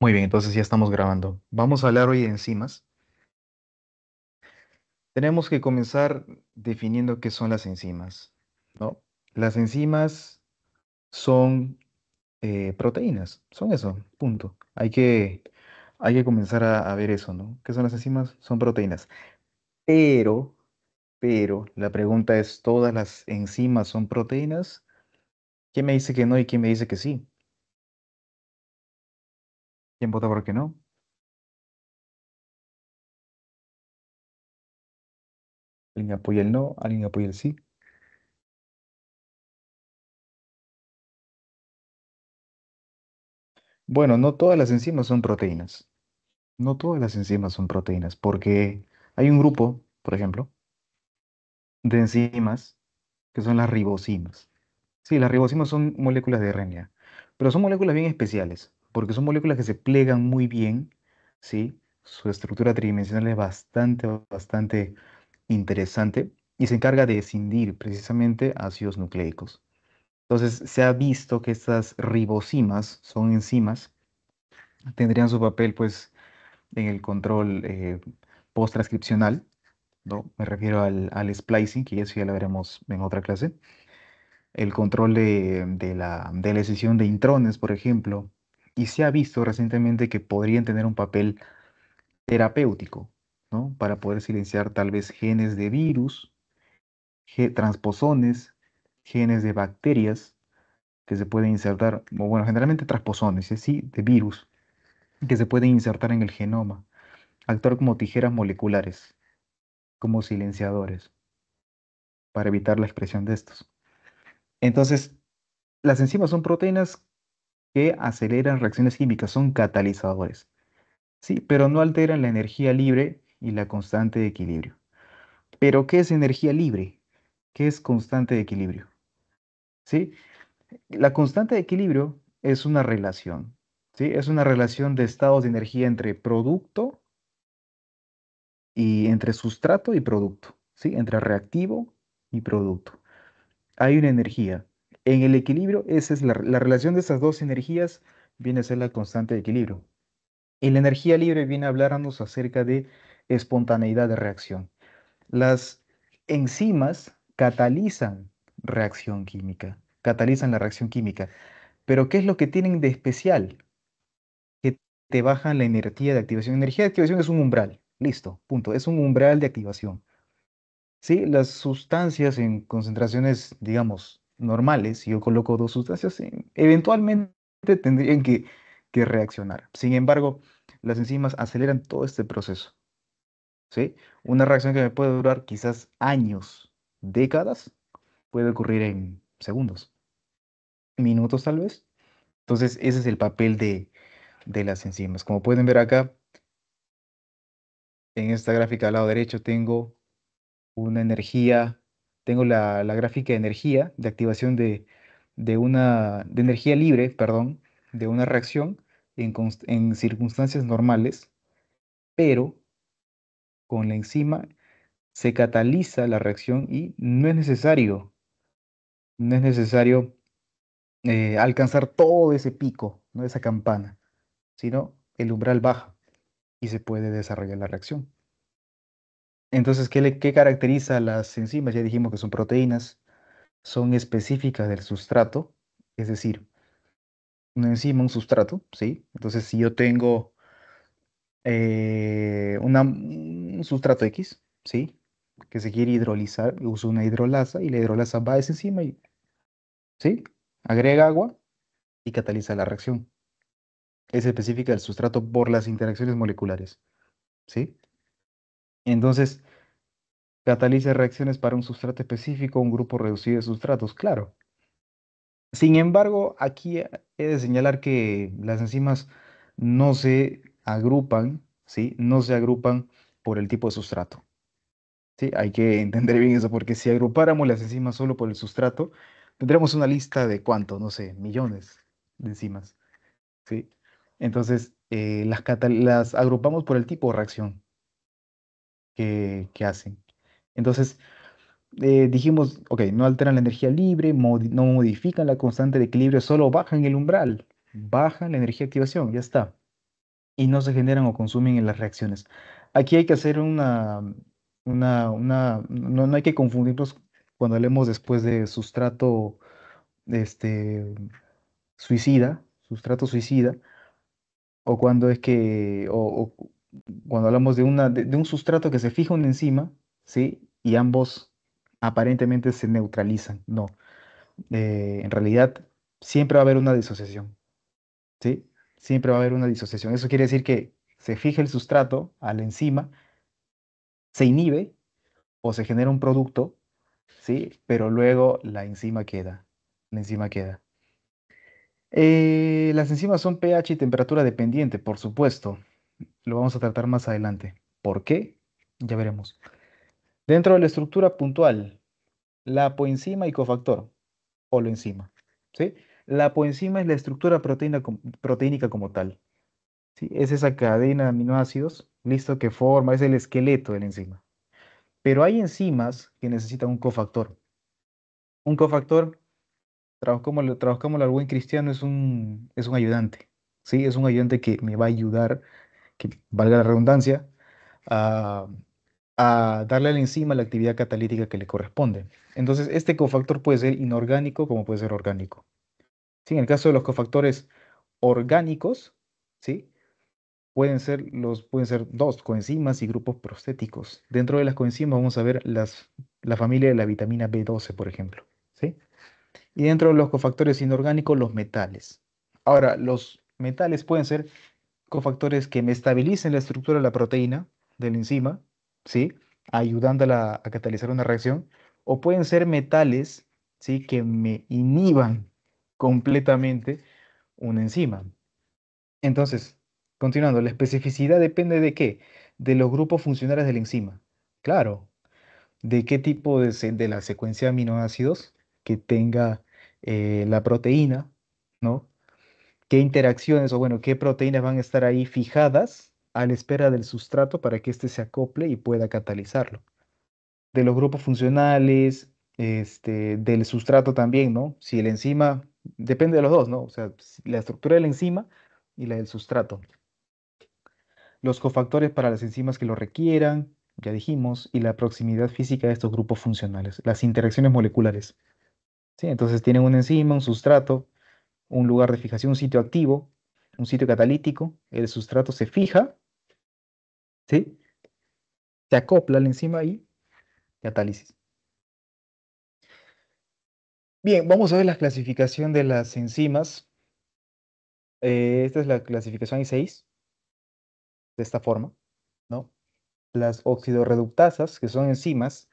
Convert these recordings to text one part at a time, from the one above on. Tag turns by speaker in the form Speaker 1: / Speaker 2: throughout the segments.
Speaker 1: Muy bien, entonces ya estamos grabando. Vamos a hablar hoy de enzimas. Tenemos que comenzar definiendo qué son las enzimas, ¿no? Las enzimas son eh, proteínas, son eso, punto. Hay que, hay que comenzar a, a ver eso, ¿no? ¿Qué son las enzimas? Son proteínas. Pero, pero, la pregunta es, ¿todas las enzimas son proteínas? ¿Quién me dice que no y quién me dice que sí? ¿Quién vota por que no? ¿Alguien apoya el no? ¿Alguien apoya el sí? Bueno, no todas las enzimas son proteínas. No todas las enzimas son proteínas, porque hay un grupo, por ejemplo, de enzimas que son las ribosimas. Sí, las ribosimas son moléculas de RNA, pero son moléculas bien especiales, porque son moléculas que se plegan muy bien, ¿sí? Su estructura tridimensional es bastante, bastante interesante y se encarga de escindir precisamente ácidos nucleicos. Entonces, se ha visto que estas ribosimas son enzimas, tendrían su papel, pues, en el control eh, post-transcripcional, ¿no? Me refiero al, al splicing, que ya lo veremos en otra clase. El control de, de la, de la escisión de intrones, por ejemplo. Y se ha visto recientemente que podrían tener un papel terapéutico, ¿no? Para poder silenciar tal vez genes de virus, transposones, genes de bacterias que se pueden insertar, bueno, generalmente transposones, ¿sí? Sí, de virus, que se pueden insertar en el genoma, actuar como tijeras moleculares, como silenciadores, para evitar la expresión de estos. Entonces, las enzimas son proteínas que aceleran reacciones químicas, son catalizadores, sí, pero no alteran la energía libre y la constante de equilibrio. ¿Pero qué es energía libre? ¿Qué es constante de equilibrio? ¿Sí? La constante de equilibrio es una relación, ¿sí? Es una relación de estados de energía entre producto y entre sustrato y producto, ¿sí? Entre reactivo y producto. Hay una energía. En el equilibrio, esa es la, la relación de esas dos energías, viene a ser la constante de equilibrio. Y la energía libre viene a hablarnos acerca de espontaneidad de reacción. Las enzimas catalizan reacción química, catalizan la reacción química. Pero ¿qué es lo que tienen de especial? Que te bajan la energía de activación. Energía de activación es un umbral. Listo, punto. Es un umbral de activación. Sí, las sustancias en concentraciones, digamos, normales, si yo coloco dos sustancias, eh, eventualmente tendrían que, que reaccionar. Sin embargo, las enzimas aceleran todo este proceso. ¿sí? Una reacción que me puede durar quizás años, décadas, puede ocurrir en segundos, minutos tal vez. Entonces, ese es el papel de, de las enzimas. Como pueden ver acá, en esta gráfica al lado derecho tengo una energía, tengo la, gráfica de energía, de activación de, de una, de energía libre, perdón, de una reacción en circunstancias normales, pero con la enzima se cataliza la reacción y no es necesario, no es necesario eh, alcanzar todo ese pico, ¿no? Esa campana, sino el umbral baja y se puede desarrollar la reacción. Entonces, ¿qué, caracteriza las enzimas? Ya dijimos que son proteínas, son específicas del sustrato, es decir, una enzima, un sustrato, ¿sí? Entonces, si yo tengo eh, un sustrato X, ¿sí? Que se quiere hidrolizar, uso una hidrolasa y la hidrolasa va a esa enzima y, ¿sí? Agrega agua y cataliza la reacción. Es específica del sustrato por las interacciones moleculares, ¿sí? Entonces, cataliza reacciones para un sustrato específico, un grupo reducido de sustratos, claro. Sin embargo, aquí he de señalar que las enzimas no se agrupan, ¿sí? No se agrupan por el tipo de sustrato, ¿sí? Hay que entender bien eso, porque si agrupáramos las enzimas solo por el sustrato, tendríamos una lista de cuánto, no sé, millones de enzimas, ¿sí? Entonces, eh, las agrupamos por el tipo de reacción que, hacen. Entonces, eh, dijimos, ok, no alteran la energía libre, no modifican la constante de equilibrio, solo bajan el umbral, bajan la energía de activación, ya está. y no se generan o consumen en las reacciones. Aquí hay que hacer una, una, una, no, no hay que confundirlos cuando hablemos después de sustrato este, suicida, sustrato suicida, o cuando es que, cuando hablamos de, una, de, un sustrato que se fija una enzima, ¿sí? Y ambos aparentemente se neutralizan. No, eh, en realidad siempre va a haber una disociación, ¿sí? Siempre va a haber una disociación. Eso quiere decir que se fija el sustrato a la enzima, se inhibe o se genera un producto, ¿sí? Pero luego la enzima queda, la enzima queda. Eh, las enzimas son pH y temperatura dependiente, por supuesto. Lo vamos a tratar más adelante. ¿Por qué? Ya veremos. Dentro de la estructura puntual, la poenzima y cofactor, o la enzima. ¿sí? La poenzima es la estructura proteína, proteínica como tal. ¿sí? Es esa cadena de aminoácidos, listo, que forma, es el esqueleto de la enzima. Pero hay enzimas que necesitan un cofactor. Un cofactor, trabajamos, como el buen cristiano, es un, es un ayudante. ¿sí? Es un ayudante que me va a ayudar, que valga la redundancia, a darle a la enzima la actividad catalítica que le corresponde. Entonces, este cofactor puede ser inorgánico como puede ser orgánico. ¿Sí? En el caso de los cofactores orgánicos, ¿sí? pueden, ser los, pueden ser dos, coenzimas y grupos prostéticos. Dentro de las coenzimas vamos a ver las, la familia de la vitamina B12, por ejemplo. ¿sí? Y dentro de los cofactores inorgánicos, los metales. Ahora, los metales pueden ser cofactores que me estabilicen la estructura de la proteína de la enzima, ¿sí? Ayudándola a catalizar una reacción, o pueden ser metales, ¿sí? Que me inhiban completamente una enzima. Entonces, continuando, la especificidad depende de qué? De los grupos funcionales de la enzima. Claro, de qué tipo de, la secuencia de aminoácidos que tenga eh, la proteína, ¿no? ¿Qué interacciones o bueno, qué proteínas van a estar ahí fijadas a la espera del sustrato para que éste se acople y pueda catalizarlo. De los grupos funcionales, este, del sustrato también, ¿no? Si el enzima, depende de los dos, ¿no? O sea, la estructura de la enzima y la del sustrato. Los cofactores para las enzimas que lo requieran, ya dijimos, y la proximidad física de estos grupos funcionales, las interacciones moleculares. ¿Sí? Entonces tienen una enzima, un sustrato, un lugar de fijación, un sitio activo, un sitio catalítico, el sustrato se fija ¿sí? Se acopla la enzima y catálisis. Bien, vamos a ver la clasificación de las enzimas. Eh, esta es la clasificación I6, de esta forma, ¿no? Las oxidorreductasas, que son enzimas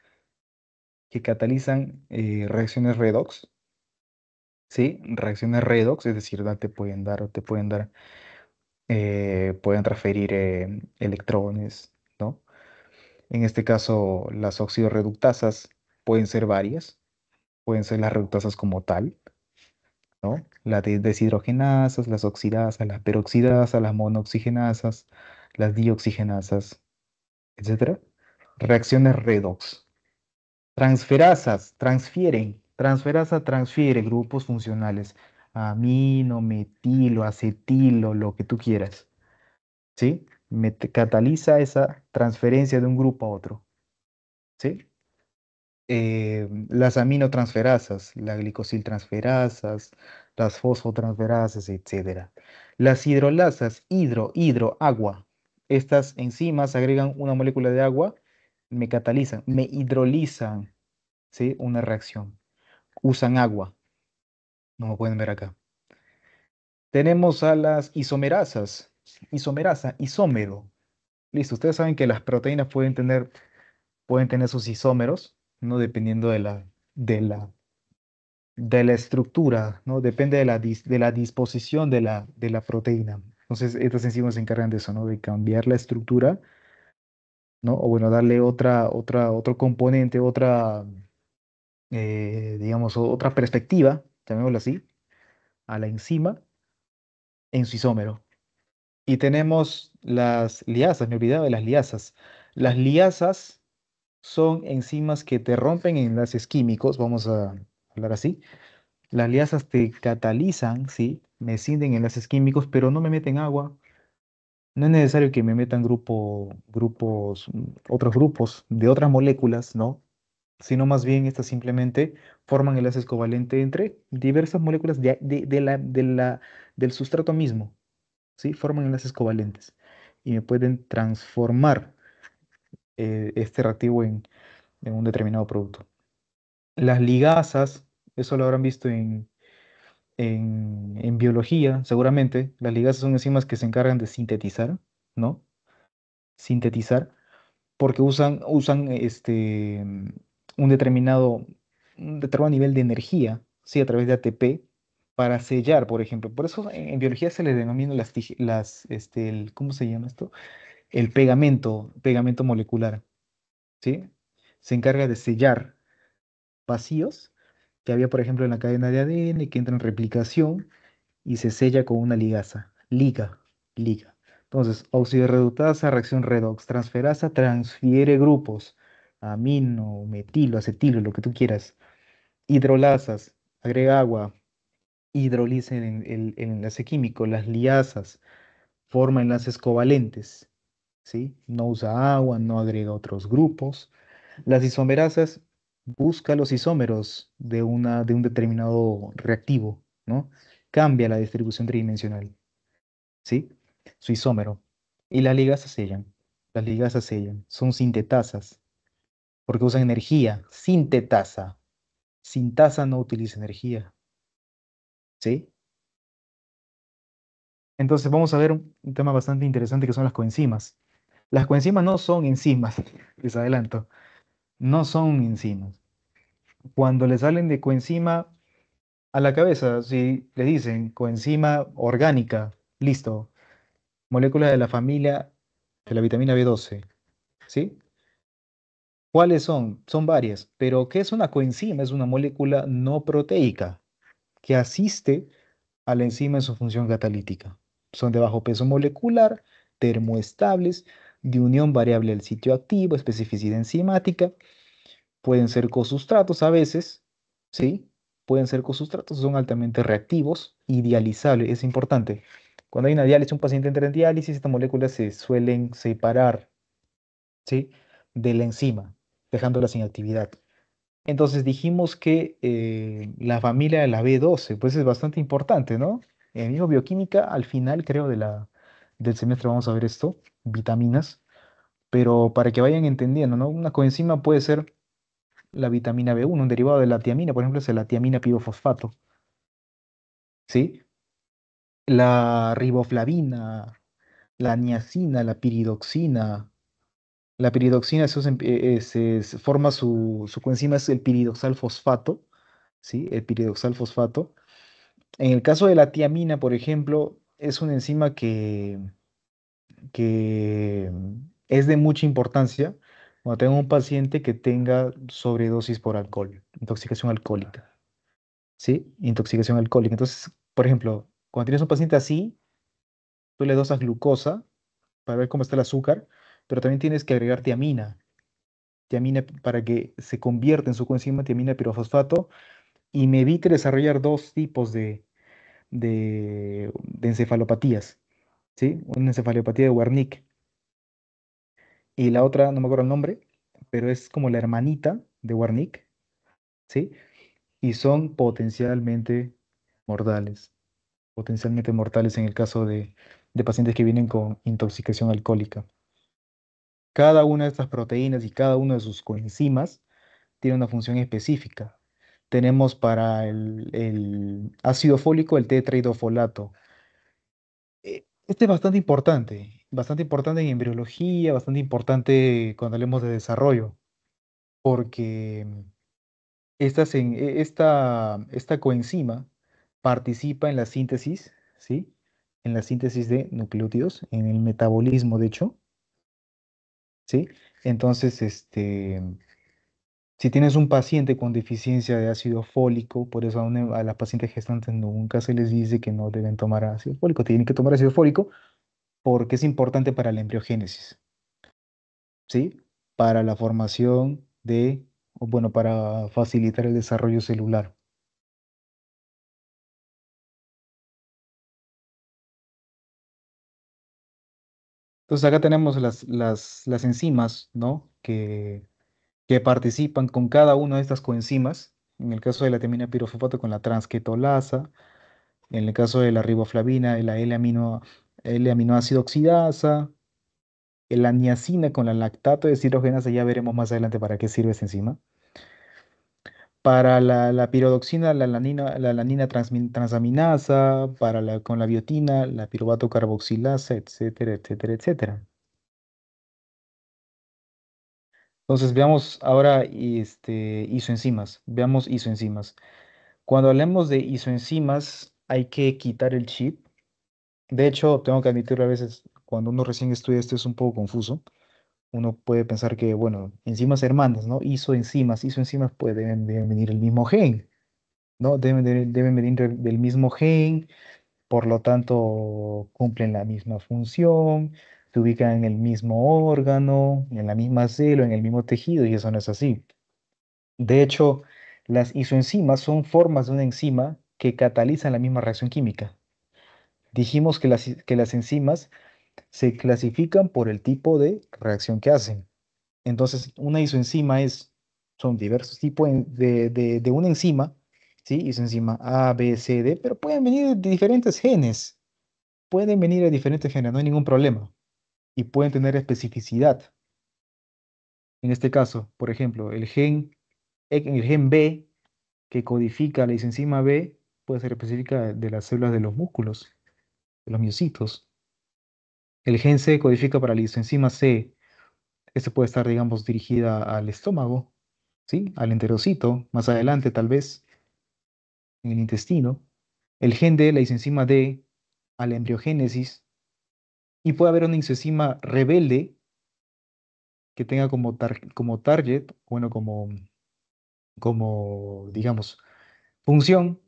Speaker 1: que catalizan eh, reacciones redox, ¿sí? Reacciones redox, es decir, te pueden dar, te pueden dar eh, pueden transferir eh, electrones, ¿no? En este caso, las oxidorreductasas pueden ser varias, pueden ser las reductasas como tal, ¿no? Las deshidrogenasas, las oxidasas, las peroxidasas, las monooxigenasas, las dioxigenasas, etc. Reacciones redox. Transferasas, transfieren, transferasa transfiere grupos funcionales amino, metilo, acetilo, lo que tú quieras. ¿Sí? cataliza esa transferencia de un grupo a otro. ¿Sí? Eh, las aminotransferasas, las glicosiltransferasas, las fosfotransferasas, etc. Las hidrolasas, hidro, hidro, agua. Estas enzimas agregan una molécula de agua, me catalizan, me hidrolizan, ¿sí? Una reacción. Usan agua, como pueden ver acá. Tenemos a las isomerasas. Isomerasa, isómero. Listo, ustedes saben que las proteínas pueden tener, pueden tener sus isómeros, ¿no? Dependiendo de la, de la, de la estructura, ¿no? Depende de la, de la disposición de la, de la proteína. Entonces, estas enzimas se encargan de eso, ¿no? De cambiar la estructura, ¿no? O bueno, darle otra, otra, otro componente, otra, eh, digamos, otra perspectiva llamémoslo así, a la enzima en su isómero. Y tenemos las liasas, me olvidaba de las liasas. Las liasas son enzimas que te rompen enlaces químicos, vamos a hablar así. Las liasas te catalizan, ¿sí? Me cinden enlaces químicos, pero no me meten agua, No es necesario que me metan grupo, grupos, otros grupos de otras moléculas, ¿no? Sino más bien estas simplemente forman enlaces covalentes entre diversas moléculas de, de- de la, de la- del sustrato mismo, ¿sí? Forman enlaces covalentes y me pueden transformar eh, este reactivo en, en un determinado producto. Las ligasas, eso lo habrán visto en, en, en biología, seguramente. Las ligasas son enzimas que se encargan de sintetizar, ¿no? Sintetizar porque usan, usan este, un determinado, un determinado nivel de energía, ¿sí? A través de ATP para sellar, por ejemplo. Por eso en, biología se le denomina las, las este, el, ¿cómo se llama esto? El pegamento, pegamento molecular, ¿sí? Se encarga de sellar vacíos que había, por ejemplo, en la cadena de ADN que entra en replicación y se sella con una ligasa. Liga, liga. Entonces, oxidorreductasa, reacción redox. Transferasa transfiere grupos. Amino, metilo, acetilo, lo que tú quieras. Hidrolasas, agrega agua. El- el enlace químico. Las liasas forma enlaces covalentes. ¿Sí? No usa agua, no agrega otros grupos. Las isomerasas busca los isómeros de, una, de un determinado reactivo, ¿no? Cambia la distribución tridimensional. ¿sí? Su isómero. Y las ligasas sellan. Las ligasas sellan. Son sintetasas, porque usan energía. Sintetasa. Sintasa no utiliza energía, ¿sí? Entonces vamos a ver un, tema bastante interesante que son las coenzimas. Las coenzimas no son enzimas, les adelanto, no son enzimas. Cuando le salen de coenzima a la cabeza, si le dicen coenzima orgánica, listo, molécula de la familia de la vitamina B12, ¿sí? ¿Cuáles son? Son varias, pero ¿qué es una coenzima? Es una molécula no proteica que asiste a la enzima en su función catalítica. Son de bajo peso molecular, termoestables, de unión variable al sitio activo, especificidad enzimática, pueden ser cosustratos a veces, ¿sí? Pueden ser cosustratos, son altamente reactivos, idealizables, es importante. Cuando hay una diálisis, un paciente entra en diálisis, estas moléculas se suelen separar ¿sí? de la enzima, dejándola sin actividad. Entonces dijimos que eh, la familia de la B12, pues es bastante importante, ¿no? En mismo bioquímica, al final creo de la, del semestre vamos a ver esto, vitaminas, pero para que vayan entendiendo, ¿no? Una coenzima puede ser la vitamina B1, un derivado de la tiamina, por ejemplo, es la tiamina pirofosfato, ¿sí? La riboflavina, la niacina, la piridoxina, La piridoxina eso se em- eh, eh, se- se forma su, su coenzima es el piridoxal fosfato, ¿sí? El piridoxal fosfato. En el caso de la tiamina, por ejemplo, es una enzima que, que es de mucha importancia cuando tengo un paciente que tenga sobredosis por alcohol, intoxicación alcohólica, ¿sí? Intoxicación alcohólica. Entonces, por ejemplo, cuando tienes un paciente así, tú le dosas glucosa para ver cómo está el azúcar, pero también tienes que agregar tiamina tiamina para que se convierta en su coenzima tiamina pirofosfato y me evite desarrollar dos tipos de, de, de encefalopatías, ¿sí? Una encefalopatía de Wernicke y la otra, no me acuerdo el nombre, pero es como la hermanita de Wernicke, ¿sí? Y son potencialmente mortales, potencialmente mortales en el caso de, de pacientes que vienen con intoxicación alcohólica. Cada una de estas proteínas y cada una de sus coenzimas tiene una función específica. Tenemos para el, ácido fólico el tetrahidrofolato. Eh, Este es bastante importante, bastante importante en embriología, bastante importante cuando hablemos de desarrollo, porque estas en- e- esta, esta coenzima participa en la síntesis, ¿sí? En la síntesis de nucleótidos, en el metabolismo, de hecho, Entonces, este, Si tienes un paciente con deficiencia de ácido fólico, por eso a, a las pacientes gestantes nunca se les dice que no deben tomar ácido fólico, tienen que tomar ácido fólico porque es importante para la embriogénesis, ¿sí? Para la formación de, o bueno, para facilitar el desarrollo celular. Entonces acá tenemos las, las, las enzimas, ¿no? Que, que participan con cada una de estas coenzimas. En el caso de la tiamina pirofosfato con la transquetolasa, en el caso de la riboflavina, la L-amino, L-aminoácido oxidasa, la niacina con la lactato de deshidrogenasa, ya veremos más adelante para qué sirve esa enzima. Para la, pirodoxina, la lanina, la transaminasa, para la, con la biotina, la piruvato carboxilasa, etcétera, etcétera, etcétera. Entonces veamos ahora este, isoenzimas. Veamos isoenzimas. Cuando hablemos de isoenzimas, hay que quitar el chip. De hecho, tengo que admitirlo a veces, cuando uno recién estudia esto es un poco confuso. Uno puede pensar que, bueno, enzimas hermanas, ¿no? Isoenzimas, isoenzimas pueden, deben venir del mismo gen, ¿no? Deben, deben venir del mismo gen, por lo tanto cumplen la misma función, se ubican en el mismo órgano, en la misma célula, en el mismo tejido, y eso no es así. De hecho, las isoenzimas son formas de una enzima que catalizan la misma reacción química. Dijimos que las, que las enzimas se clasifican por el tipo de reacción que hacen. Entonces, una isoenzima es, son diversos tipos de, de, una enzima, ¿sí? Isoenzima A, B, C, D, pero pueden venir de diferentes genes. Pueden venir de diferentes genes, no hay ningún problema. Y pueden tener especificidad. En este caso, por ejemplo, el gen, el gen B, que codifica la isoenzima B, puede ser específica de las células de los músculos, de los miocitos. El gen C codifica para la isoenzima C. Este puede estar, digamos, dirigida al estómago, ¿sí? Al enterocito, más adelante tal vez, en el intestino. El gen D, la isoenzima D, a la embriogénesis. Y puede haber una isoenzima rebelde que tenga como, como target, bueno, como, como, digamos, función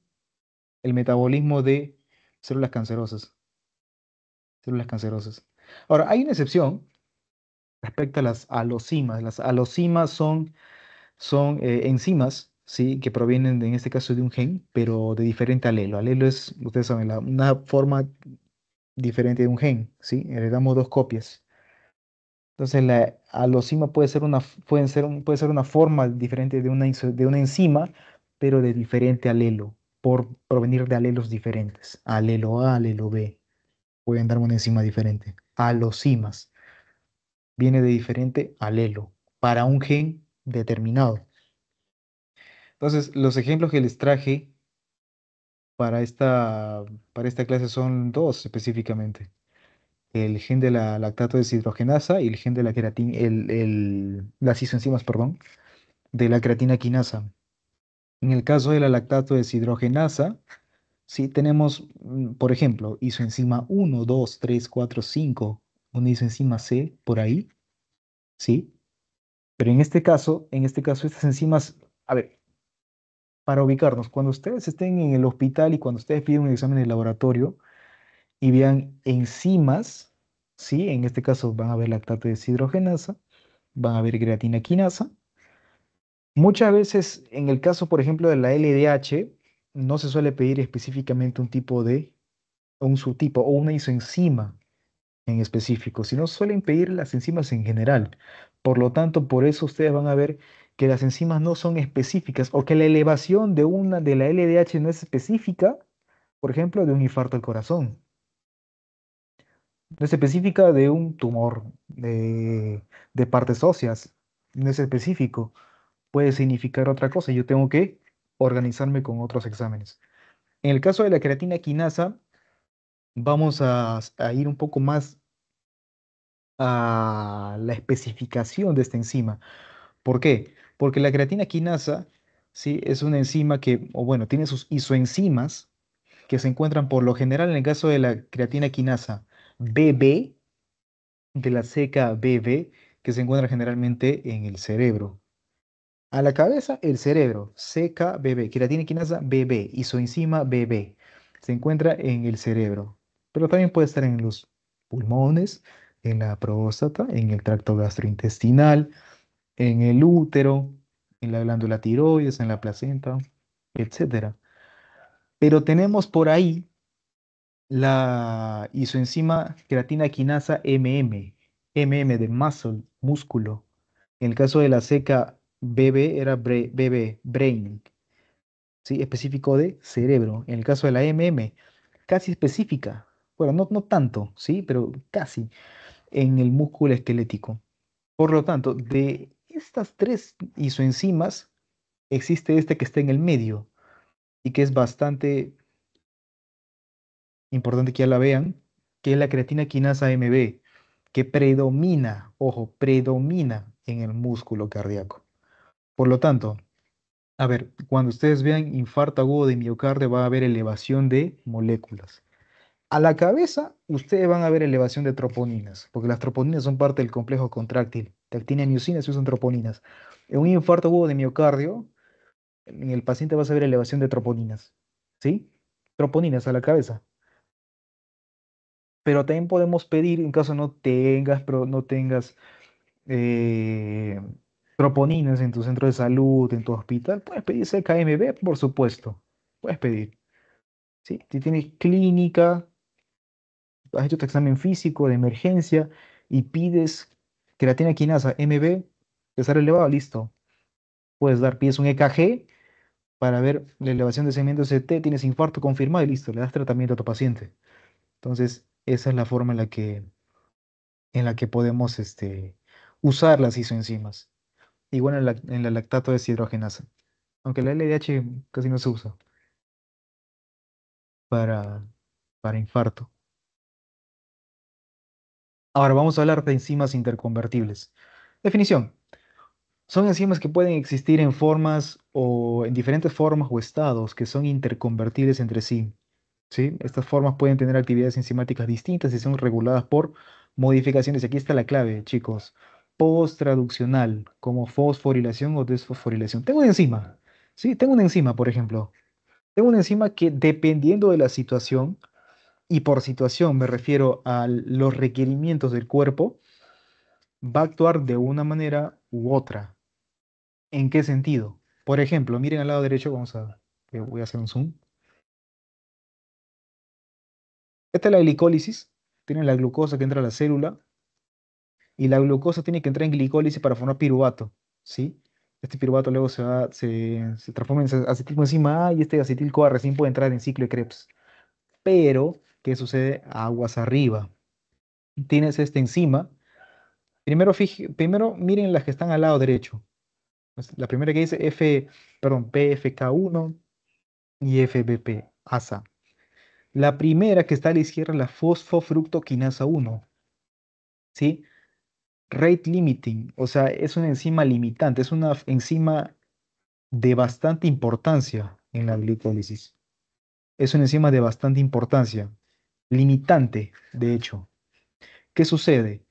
Speaker 1: el metabolismo de células cancerosas células cancerosas. Ahora, hay una excepción respecto a las alosimas. Las alosimas son, son eh, enzimas, ¿sí? Que provienen, en este caso, de un gen, pero de diferente alelo. Alelo es, ustedes saben, una forma diferente de un gen, ¿sí? Heredamos dos copias. Entonces, la alosima puede ser una, pueden ser, puede ser una forma diferente de una, de una enzima, pero de diferente alelo, por provenir de alelos diferentes. Alelo A, alelo B pueden darme una enzima diferente. Alosimas. Viene de diferente alelo para un gen determinado. Entonces, los ejemplos que les traje para esta, para esta clase son dos específicamente. El gen de la lactato deshidrogenasa y el gen de la queratina, el, el, las isoenzimas, perdón, de la creatina quinasa. En el caso de la lactato deshidrogenasa, si tenemos, mm, por ejemplo, isoenzima 1, 2, 3, 4, 5, una isoenzima C por ahí, ¿sí? Pero en este caso, en este caso, estas enzimas, a ver, para ubicarnos, cuando ustedes estén en el hospital y cuando ustedes piden un examen de laboratorio y vean enzimas, ¿sí? En este caso van a ver lactato deshidrogenasa, van a ver creatina quinasa. Muchas veces, en el caso, por ejemplo, de la LDH, no se suele pedir específicamente un tipo de, un subtipo, o una isoenzima en específico, sino suelen pedir las enzimas en general. Por lo tanto, por eso ustedes van a ver que las enzimas no son específicas o que la elevación de una de la LDH no es específica, por ejemplo, de un infarto al corazón. No es específica de un tumor de, de partes óseas, no es específico. Puede significar otra cosa. Yo tengo que organizarme con otros exámenes. En el caso de la creatina quinasa, vamos a, ir un poco más a la especificación de esta enzima. ¿Por qué? Porque la creatina quinasa ¿sí? es una enzima que, o bueno, tiene sus isoenzimas que se encuentran por lo general en el caso de la creatina quinasa BB, de la seca BB, que se encuentra generalmente en el cerebro. A la cabeza, el cerebro, CKBB, queratina quinasa BB, isoenzima BB. Se encuentra en el cerebro, pero también puede estar en los pulmones, en la próstata, en el tracto gastrointestinal, en el útero, en la glándula tiroides, en la placenta, etc. Pero tenemos por ahí la isoenzima creatina quinasa MM, MM de muscle, músculo. En el caso de la seca BB era BB, brain, ¿sí? Específico de cerebro. En el caso de la MM, casi específica. Bueno, no, no tanto, ¿sí? Pero casi en el músculo esquelético. Por lo tanto, de estas tres isoenzimas, existe este que está en el medio y que es bastante importante que ya la vean, que es la creatina quinasa MB, que predomina, ojo, predomina en el músculo cardíaco. Por lo tanto, a ver, cuando ustedes vean infarto agudo de miocardio va a haber elevación de moléculas. A la cabeza, ustedes van a ver elevación de troponinas, porque las troponinas son parte del complejo contráctil. Actina miocina se usan troponinas. En un infarto agudo de miocardio, en el paciente vas a ver elevación de troponinas. ¿Sí? Troponinas a la cabeza. Pero también podemos pedir, en caso no tengas, pero no tengas eh, troponinas en tu centro de salud, en tu hospital, puedes pedir CKMB, por supuesto. Puedes pedir. ¿Sí? Si tienes clínica, has hecho tu examen físico de emergencia y pides creatina quinasa MB, que está elevado, listo. Puedes dar, pides un EKG para ver la elevación de segmento CT, tienes infarto confirmado y listo, le das tratamiento a tu paciente. Entonces, esa es la forma en la que, en la que podemos este, usar las isoenzimas. Igual en la, en la lactato deshidrogenasa. Aunque la LDH casi no se usa para, para infarto. Ahora vamos a hablar de enzimas interconvertibles. Definición. Son enzimas que pueden existir en formas o en diferentes formas o estados que son interconvertibles entre sí. ¿sí? Estas formas pueden tener actividades enzimáticas distintas y son reguladas por modificaciones. Aquí está la clave, chicos. Post-traduccional, como fosforilación o desfosforilación. Tengo una enzima. Sí, tengo una enzima, por ejemplo. Tengo una enzima que dependiendo de la situación, y por situación me refiero a los requerimientos del cuerpo, va a actuar de una manera u otra. ¿En qué sentido? Por ejemplo, miren al lado derecho, vamos a, eh, voy a hacer un zoom. Esta es la glicólisis, tiene la glucosa que entra a la célula y la glucosa tiene que entrar en glicólisis para formar piruvato, ¿sí? Este piruvato luego se, va, se, transforma en acetilcoenzima A y este acetil-CoA recién puede entrar en ciclo de Krebs. Pero, ¿qué sucede? Aguas arriba. Tienes esta enzima. Primero, primero miren las que están al lado derecho. Pues, la primera que dice F, perdón, PFK1 y FBP, ASA. La primera que está a la izquierda es la fosfofructoquinasa 1. ¿Sí? Rate limiting, o sea, es una enzima limitante, es una enzima de bastante importancia en la glicólisis. Es una enzima de bastante importancia, limitante, de hecho. ¿Qué sucede?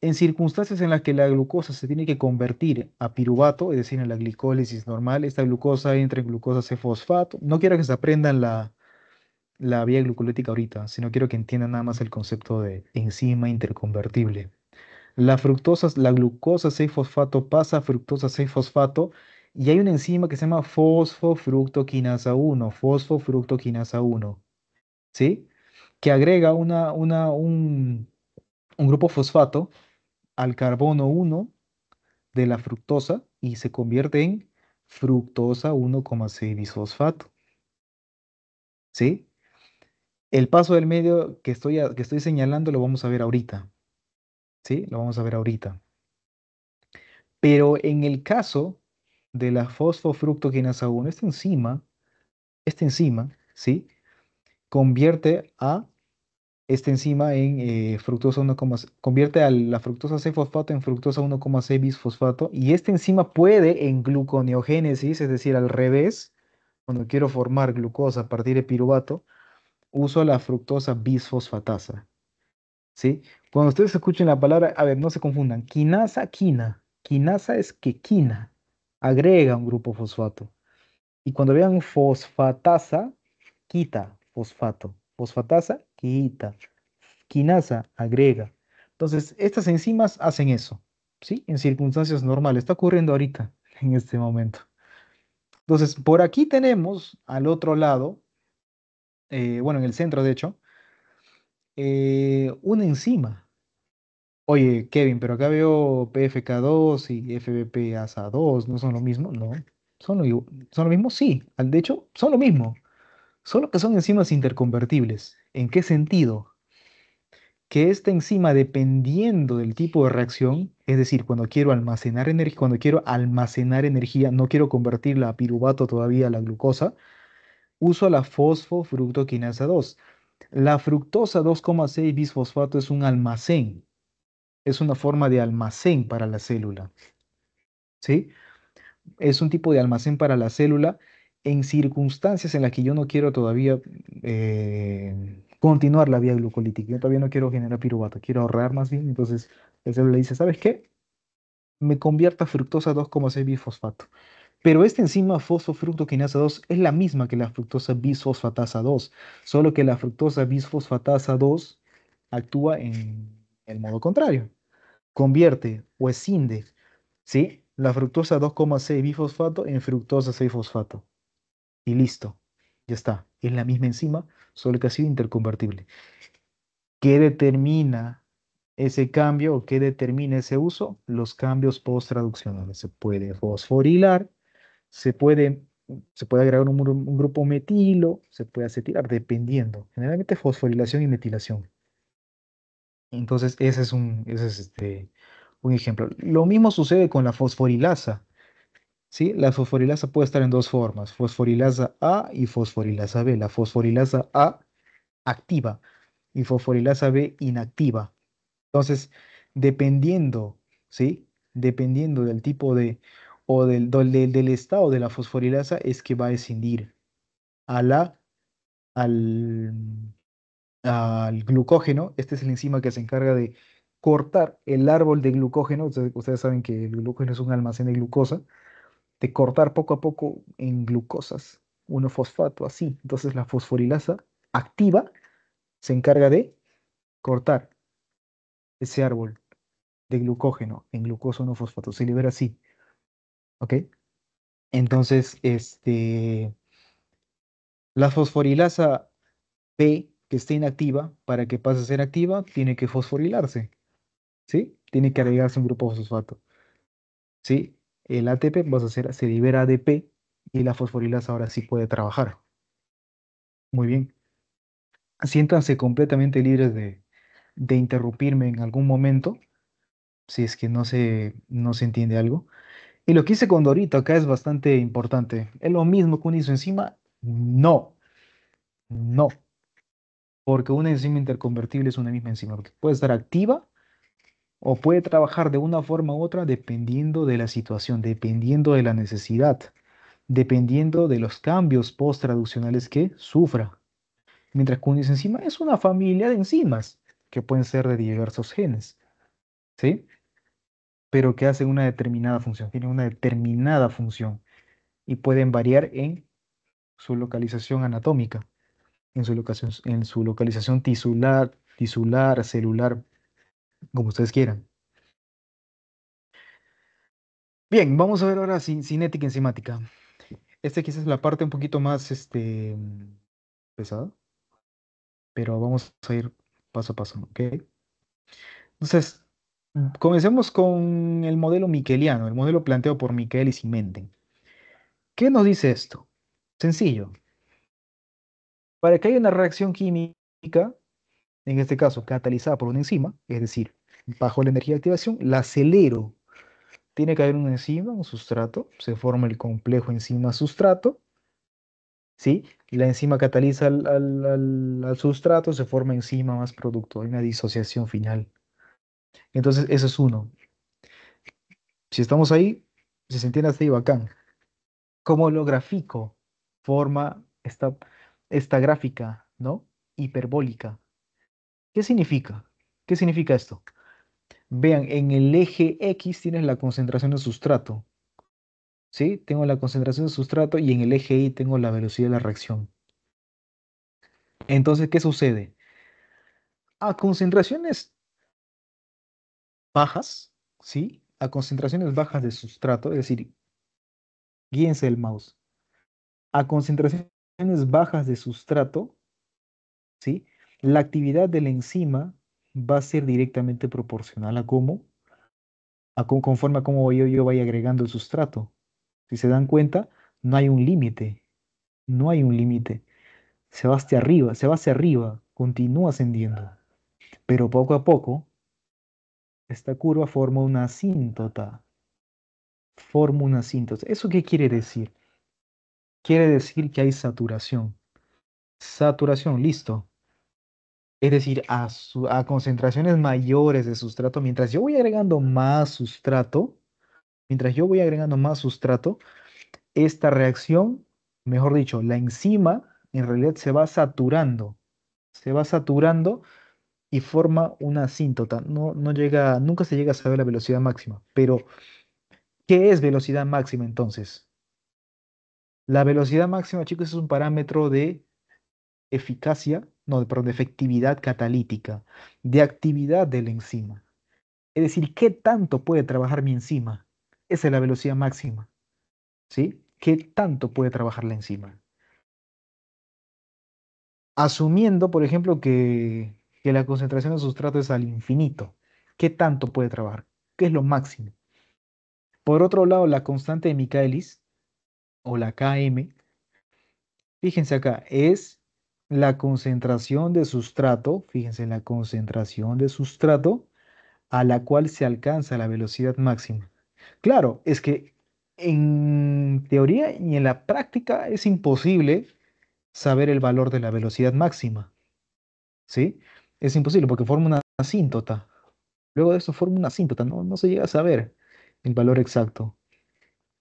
Speaker 1: En circunstancias en las que la glucosa se tiene que convertir a piruvato, es decir, en la glicólisis normal, esta glucosa entra en glucosa C-fosfato. No quiero que se aprendan la, la vía glucolítica ahorita, sino quiero que entiendan nada más el concepto de enzima interconvertible. La fructosa, la glucosa 6-fosfato pasa a fructosa 6-fosfato y hay una enzima que se llama fosfofructoquinasa 1, fosfofructoquinasa 1, ¿sí? Que agrega una, una, un, un grupo fosfato al carbono 1 de la fructosa y se convierte en fructosa 1,6 bisfosfato. ¿Sí? El paso del medio que estoy, que estoy señalando lo vamos a ver ahorita. ¿Sí? Lo vamos a ver ahorita. Pero en el caso de la fosfofructoquinasa 1, esta enzima, esta enzima, ¿sí? Convierte a esta enzima en eh, fructosa 1,6, convierte a la fructosa 6-fosfato en fructosa 1,6 bisfosfato y esta enzima puede en gluconeogénesis, es decir, al revés, cuando quiero formar glucosa a partir de piruvato, uso la fructosa bisfosfatasa. Cuando ustedes escuchen la palabra, a ver, no se confundan, quinasa, quina. Quinasa es que quina, agrega un grupo fosfato. Y cuando vean fosfatasa, quita fosfato. Fosfatasa, quita. Quinasa, agrega. Entonces, estas enzimas hacen eso, ¿sí? En circunstancias normales. Está ocurriendo ahorita, en este momento. Entonces, por aquí tenemos al otro lado, eh, bueno, en el centro, de hecho, eh, una enzima. Oye, Kevin, pero acá veo PFK2 y FBPasa2, ¿no son lo mismo? No. ¿Son lo, ¿son lo mismo? Sí. De hecho, son lo mismo. Solo que son enzimas interconvertibles. ¿En qué sentido? Que esta enzima, dependiendo del tipo de reacción, es decir, cuando quiero almacenar energía, cuando quiero almacenar energía, no quiero convertirla a piruvato todavía a la glucosa, uso la fosfofructoquinasa 2. La fructosa 2,6 bisfosfato es un almacén, es una forma de almacén para la célula, ¿sí? Es un tipo de almacén para la célula en circunstancias en las que yo no quiero todavía eh, continuar la vía glucolítica. Yo todavía no quiero generar piruvato, quiero ahorrar más bien. Entonces, la célula dice, ¿sabes qué? Me convierta fructosa 2,6 bisfosfato. Pero esta enzima fosfofructoquinasa 2 es la misma que la fructosa bisfosfatasa 2, solo que la fructosa bisfosfatasa 2 actúa en el modo contrario. Convierte o escinde, ¿sí? La fructosa 2,6 bifosfato en fructosa 6-fosfato. Y listo, ya está. Es la misma enzima, solo que ha sido interconvertible. ¿Qué determina ese cambio o qué determina ese uso? Los cambios post-traduccionales. Se puede fosforilar, se puede, se puede agregar un, gru- un grupo metilo, se puede acetilar, dependiendo. Generalmente fosforilación y metilación. Entonces, ese es un, ese es este, un ejemplo. Lo mismo sucede con la fosforilasa. ¿sí? La fosforilasa puede estar en dos formas, fosforilasa A y fosforilasa B. La fosforilasa A activa y fosforilasa B inactiva. Entonces, dependiendo, ¿sí? Dependiendo del tipo de, o del, del, del- estado de la fosforilasa, es que va a escindir a la, al, al glucógeno. Este es el enzima que se encarga de cortar el árbol de glucógeno. Ustedes, saben que el glucógeno es un almacén de glucosa, de cortar poco a poco en glucosas, uno fosfato, así. Entonces la fosforilasa activa se encarga de cortar ese árbol de glucógeno en glucosa 1-fosfato. Se libera así, ¿ok? Entonces, este, la fosforilasa P que esté inactiva, para que pase a ser activa, tiene que fosforilarse, ¿sí? Tiene que agregarse un grupo fosfato, ¿sí? El ATP vas a hacer, se libera ADP y la fosforilasa ahora sí puede trabajar. Muy bien. Siéntanse completamente libres de, de interrumpirme en algún momento, si es que no se, no se entiende algo. Y lo que hice con Dorito acá es bastante importante. ¿Es lo mismo que una isoenzima? No, no, porque una enzima interconvertible es una misma enzima, porque puede estar activa o puede trabajar de una forma u otra dependiendo de la situación, dependiendo de la necesidad, dependiendo de los cambios post-traduccionales que sufra. Mientras que una enzima es una familia de enzimas que pueden ser de diversos genes, ¿sí? Pero que hacen una determinada función, tienen una determinada función y pueden variar en su localización anatómica, en su locación, en su localización tisular, tisular, celular, como ustedes quieran. Bien, vamos a ver ahora cin- cinética enzimática. Esta quizás es la parte un poquito más este, pesada, pero vamos a ir paso a paso, ¿ok? Entonces, comencemos con el modelo miqueliano, el modelo planteado por Michaelis y Menden. ¿Qué nos dice esto? Sencillo. Para que haya una reacción química, en este caso catalizada por una enzima, es decir, bajo la energía de activación, la acelero. Tiene que haber una enzima, un sustrato, se forma el complejo enzima-sustrato, ¿sí? La enzima cataliza al, al- al- al sustrato, se forma enzima más producto, hay una disociación final. Entonces, eso es uno. Si estamos ahí, si se entiende ahí, bacán. ¿Cómo lo grafico? Forma esta, esta gráfica, ¿no? Hiperbólica. ¿Qué significa? ¿Qué significa esto? Vean, en el eje X tienes la concentración de sustrato, ¿sí? Tengo la concentración de sustrato y en el eje Y tengo la velocidad de la reacción. Entonces, ¿qué sucede? A concentraciones bajas, ¿sí? A concentraciones bajas de sustrato, es decir, guíense el mouse. A concentraciones bajas de sustrato, ¿sí? La actividad de la enzima va a ser directamente proporcional a cómo, a conforme a cómo yo, yo vaya agregando el sustrato. Si se dan cuenta, no hay un límite, no hay un límite. Se va hacia arriba, se va hacia arriba, continúa ascendiendo. Pero poco a poco, esta curva forma una asíntota. Forma una asíntota. ¿Eso qué quiere decir? Quiere decir que hay saturación. Saturación, listo. Es decir, a, concentraciones mayores de sustrato, mientras yo voy agregando más sustrato, mientras yo voy agregando más sustrato, esta reacción, mejor dicho, la enzima en realidad se va saturando, se va saturando y forma una asíntota. No, no llega, nunca se llega a saber la velocidad máxima. Pero, ¿qué es velocidad máxima entonces? La velocidad máxima, chicos, es un parámetro de eficacia, no, perdón, de efectividad catalítica, de actividad de la enzima. Es decir, ¿qué tanto puede trabajar mi enzima? Esa es la velocidad máxima, ¿sí? ¿Qué tanto puede trabajar la enzima? Asumiendo, por ejemplo, que, que la concentración de sustrato es al infinito, ¿qué tanto puede trabajar? ¿Qué es lo máximo? Por otro lado, la constante de Michaelis, o la Km, fíjense acá, es la concentración de sustrato, fíjense, la concentración de sustrato a la cual se alcanza la velocidad máxima. Claro, es que en teoría y en la práctica es imposible saber el valor de la velocidad máxima, ¿sí? Es imposible porque forma una asíntota. Luego de eso forma una asíntota, no, no se llega a saber el valor exacto.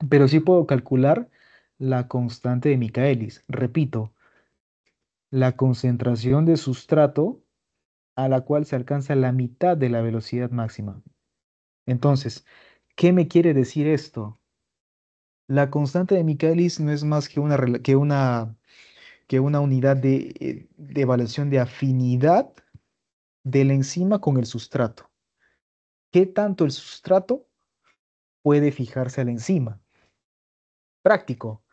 Speaker 1: Pero sí puedo calcular la constante de Michaelis. Repito, la concentración de sustrato a la cual se alcanza la mitad de la velocidad máxima. Entonces, ¿qué me quiere decir esto? La constante de Michaelis no es más que una, que una, que una unidad de, eh, de evaluación de afinidad de la enzima con el sustrato. ¿Qué tanto el sustrato puede fijarse a la enzima? Práctico.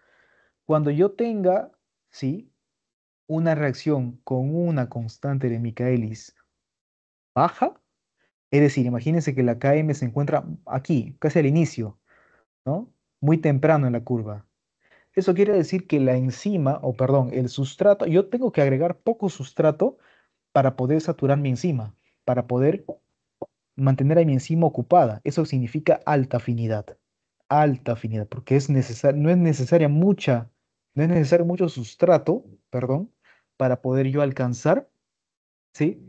Speaker 1: Cuando yo tenga, ¿sí? una reacción con una constante de Michaelis baja, es decir, imagínense que la Km se encuentra aquí, casi al inicio, ¿no? Muy temprano en la curva. Eso quiere decir que la enzima, o perdón, el sustrato, yo tengo que agregar poco sustrato para poder saturar mi enzima, para poder mantener a mi enzima ocupada. Eso significa alta afinidad, alta afinidad, porque es necesario, no es necesaria mucha, no es necesario mucho sustrato, perdón, para poder yo alcanzar, ¿sí?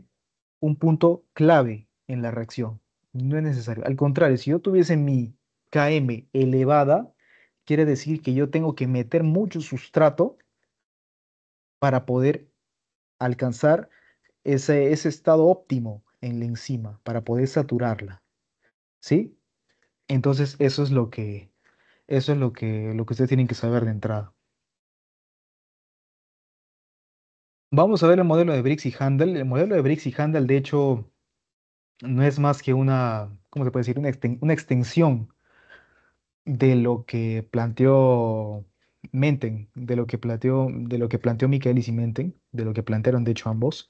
Speaker 1: Un punto clave en la reacción. No es necesario. Al contrario, si yo tuviese mi Km elevada, quiere decir que yo tengo que meter mucho sustrato para poder alcanzar ese, ese estado óptimo en la enzima, para poder saturarla. ¿Sí? Entonces, eso es lo que, eso es lo que, lo que ustedes tienen que saber de entrada. Vamos a ver el modelo de Briggs y Handel. El modelo de Briggs y Handel, de hecho, no es más que una, ¿cómo se puede decir? Una, exten- una extensión de lo que planteó Menten, de lo que planteó, de lo que planteó Michaelis y Menten, de lo que plantearon de hecho ambos.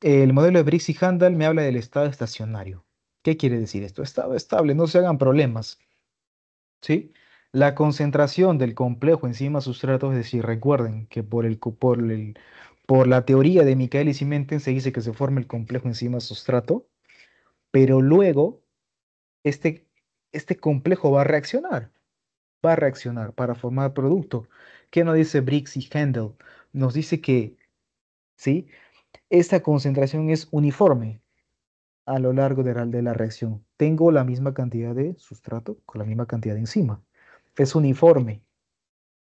Speaker 1: El modelo de Briggs y Handel me habla del estado estacionario. ¿Qué quiere decir esto? Estado estable, no se hagan problemas. ¿sí? La concentración del complejo enzima sustrato, es decir, recuerden que por, el, por, el- por la teoría de Michaelis y Menten se dice que se forma el complejo enzima sustrato, pero luego este, este complejo va a reaccionar, va a reaccionar para formar producto. ¿Qué nos dice Briggs y Handel? Nos dice que, ¿sí? Esta concentración es uniforme a lo largo de la, reacción. Tengo la misma cantidad de sustrato con la misma cantidad de enzima. Es uniforme.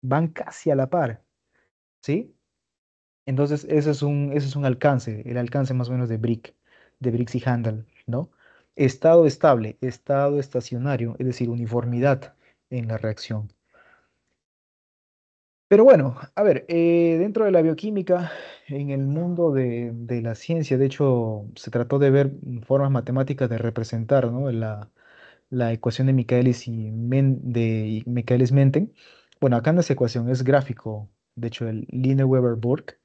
Speaker 1: van casi a la par, ¿sí? Entonces, ese es un, ese es un alcance, el alcance más o menos de Brick, de Briggs y Handel, ¿no? Estado estable, estado estacionario, es decir, uniformidad en la reacción. Pero bueno, a ver, eh, dentro de la bioquímica, en el mundo de, la ciencia, de hecho, se trató de ver formas matemáticas de representar, ¿no? La, ecuación de Michaelis y Men- de Michaelis-Menten. Bueno, acá no es ecuación, es gráfico, de hecho, el Lineweber-Burk.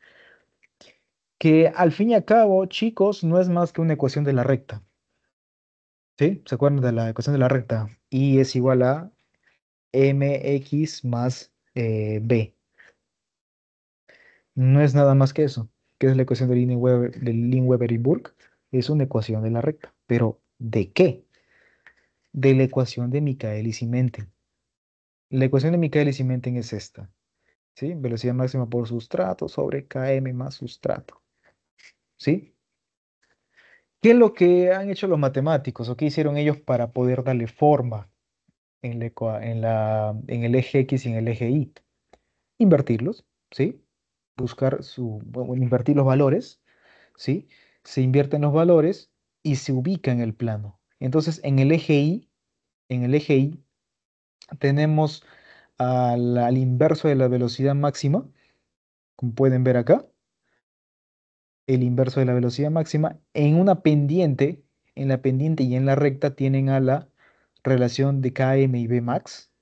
Speaker 1: que al fin y al cabo, chicos, no es más que una ecuación de la recta. ¿Sí? ¿Se acuerdan de la ecuación de la recta? Y es igual a mx más eh, b. No es nada más que eso. que es la ecuación de Lin-Weber de y Burke? Es una ecuación de la recta. ¿Pero de qué? De la ecuación de Michaelis y Menten. La ecuación de Michaelis y Menten es esta. ¿Sí? Velocidad máxima por sustrato sobre km más sustrato. ¿Sí? ¿Qué es lo que han hecho los matemáticos o qué hicieron ellos para poder darle forma en, en, el eje X y en el eje Y? Invertirlos, ¿sí? Buscar su, bueno, invertir los valores, ¿sí? Se invierten los valores y se ubica en el plano. Entonces, en el eje Y, en el eje Y, tenemos al, inverso de la velocidad máxima, como pueden ver acá, el inverso de la velocidad máxima, en una pendiente, en la pendiente y en la recta tienen a la relación de Km y Bmax.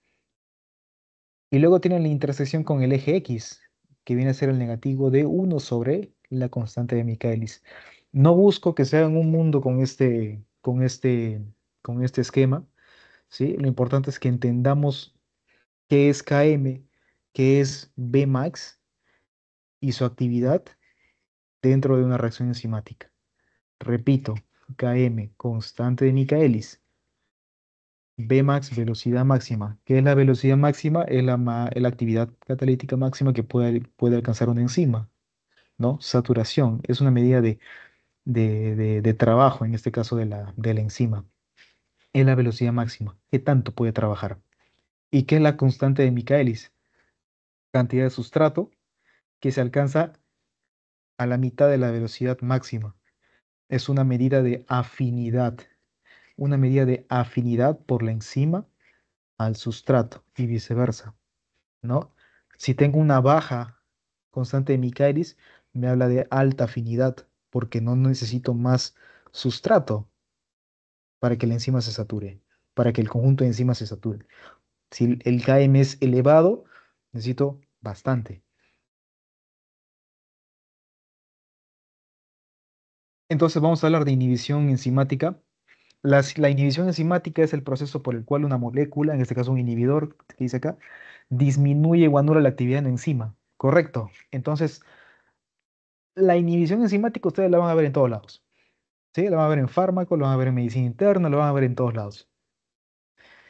Speaker 1: Y luego tienen la intersección con el eje X, que viene a ser el negativo de 1 sobre la constante de Michaelis. No busco que sea en un mundo con este, con este, con este esquema. ¿sí? Lo importante es que entendamos qué es Km, qué es Bmax y su actividad dentro de una reacción enzimática. Repito, Km, constante de Michaelis. Bmax, velocidad máxima. ¿Qué es la velocidad máxima? Es la, actividad catalítica máxima que puede, alcanzar una enzima. ¿no? Saturación es una medida de, de, trabajo, en este caso de la, de la enzima. Es la velocidad máxima. ¿Qué tanto puede trabajar? ¿Y qué es la constante de Michaelis? Cantidad de sustrato que se alcanza a la mitad de la velocidad máxima. Es una medida de afinidad, una medida de afinidad por la enzima al sustrato y viceversa, ¿no? Si tengo una baja constante de Michaelis, me habla de alta afinidad, porque no necesito más sustrato para que la enzima se sature, para que el conjunto de enzimas se sature. Si el Km es elevado, necesito bastante. Entonces vamos a hablar de inhibición enzimática. La, inhibición enzimática es el proceso por el cual una molécula, en este caso un inhibidor, que dice acá, disminuye o anula la actividad en enzima. Correcto. Entonces, la inhibición enzimática ustedes la van a ver en todos lados. ¿Sí? La van a ver en fármacos, la van a ver en medicina interna, la van a ver en todos lados.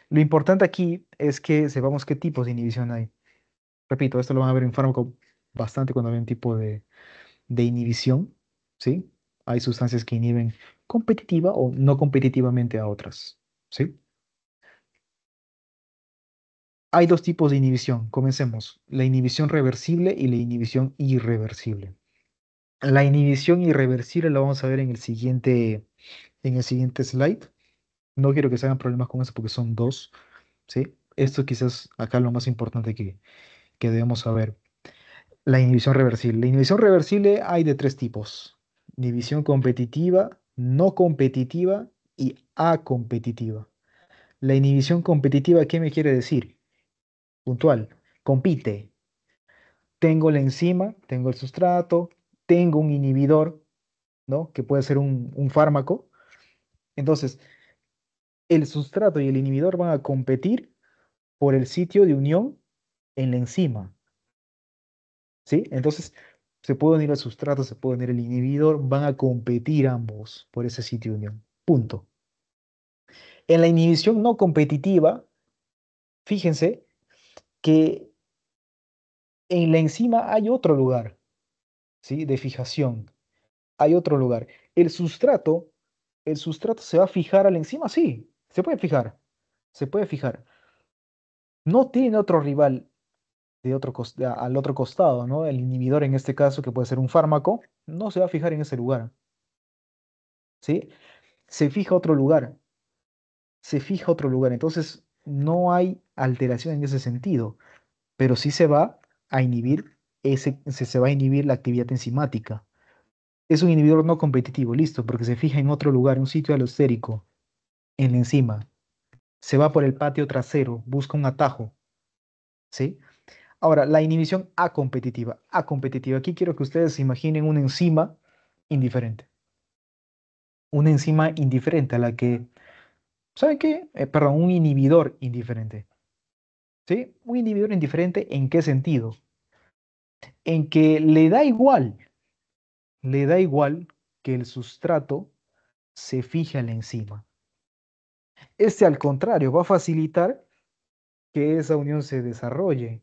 Speaker 1: Lo importante aquí es que sepamos qué tipos de inhibición hay. Repito, esto lo van a ver en fármaco bastante cuando hay un tipo de, de inhibición. ¿Sí? hay sustancias que inhiben competitiva o no competitivamente a otras. ¿Sí? Hay dos tipos de inhibición. Comencemos. La inhibición reversible y la inhibición irreversible. La inhibición irreversible la vamos a ver en el siguiente, en el siguiente slide. No quiero que se hagan problemas con eso porque son dos. ¿sí? Esto quizás acá lo más importante que, que debemos saber. La inhibición reversible. La inhibición reversible hay de tres tipos división competitiva, no competitiva y acompetitiva. La inhibición competitiva, ¿qué me quiere decir? Puntual, compite. Tengo la enzima, tengo el sustrato, tengo un inhibidor, ¿no? Que puede ser un, un fármaco. Entonces, el sustrato y el inhibidor van a competir por el sitio de unión en la enzima. ¿Sí? Entonces, se puede unir el sustrato, se puede unir el inhibidor, van a competir ambos por ese sitio de unión. Punto. En la inhibición no competitiva, fíjense que en la enzima hay otro lugar ¿sí? de fijación. Hay otro lugar. El sustrato, el sustrato se va a fijar a la enzima, sí, se puede fijar. Se puede fijar. No tiene otro rival otro al otro costado, ¿no? El inhibidor en este caso, que puede ser un fármaco, no se va a fijar en ese lugar. ¿Sí? Se fija otro lugar. Se fija otro lugar. Entonces, no hay alteración en ese sentido, pero sí se va a inhibir ese, se, va a inhibir la actividad enzimática. Es un inhibidor no competitivo, listo, porque se fija en otro lugar, un sitio alostérico, en la enzima. Se va por el patio trasero, busca un atajo. ¿Sí? Ahora, la inhibición acompetitiva. Acompetitiva. Aquí quiero que ustedes se imaginen una enzima indiferente. Una enzima indiferente a la que, ¿saben qué? Eh, perdón, un inhibidor indiferente. ¿Sí? Un inhibidor indiferente, ¿en qué sentido? En que le da igual, le da igual que el sustrato se fije a la enzima. Este, al contrario, va a facilitar que esa unión se desarrolle.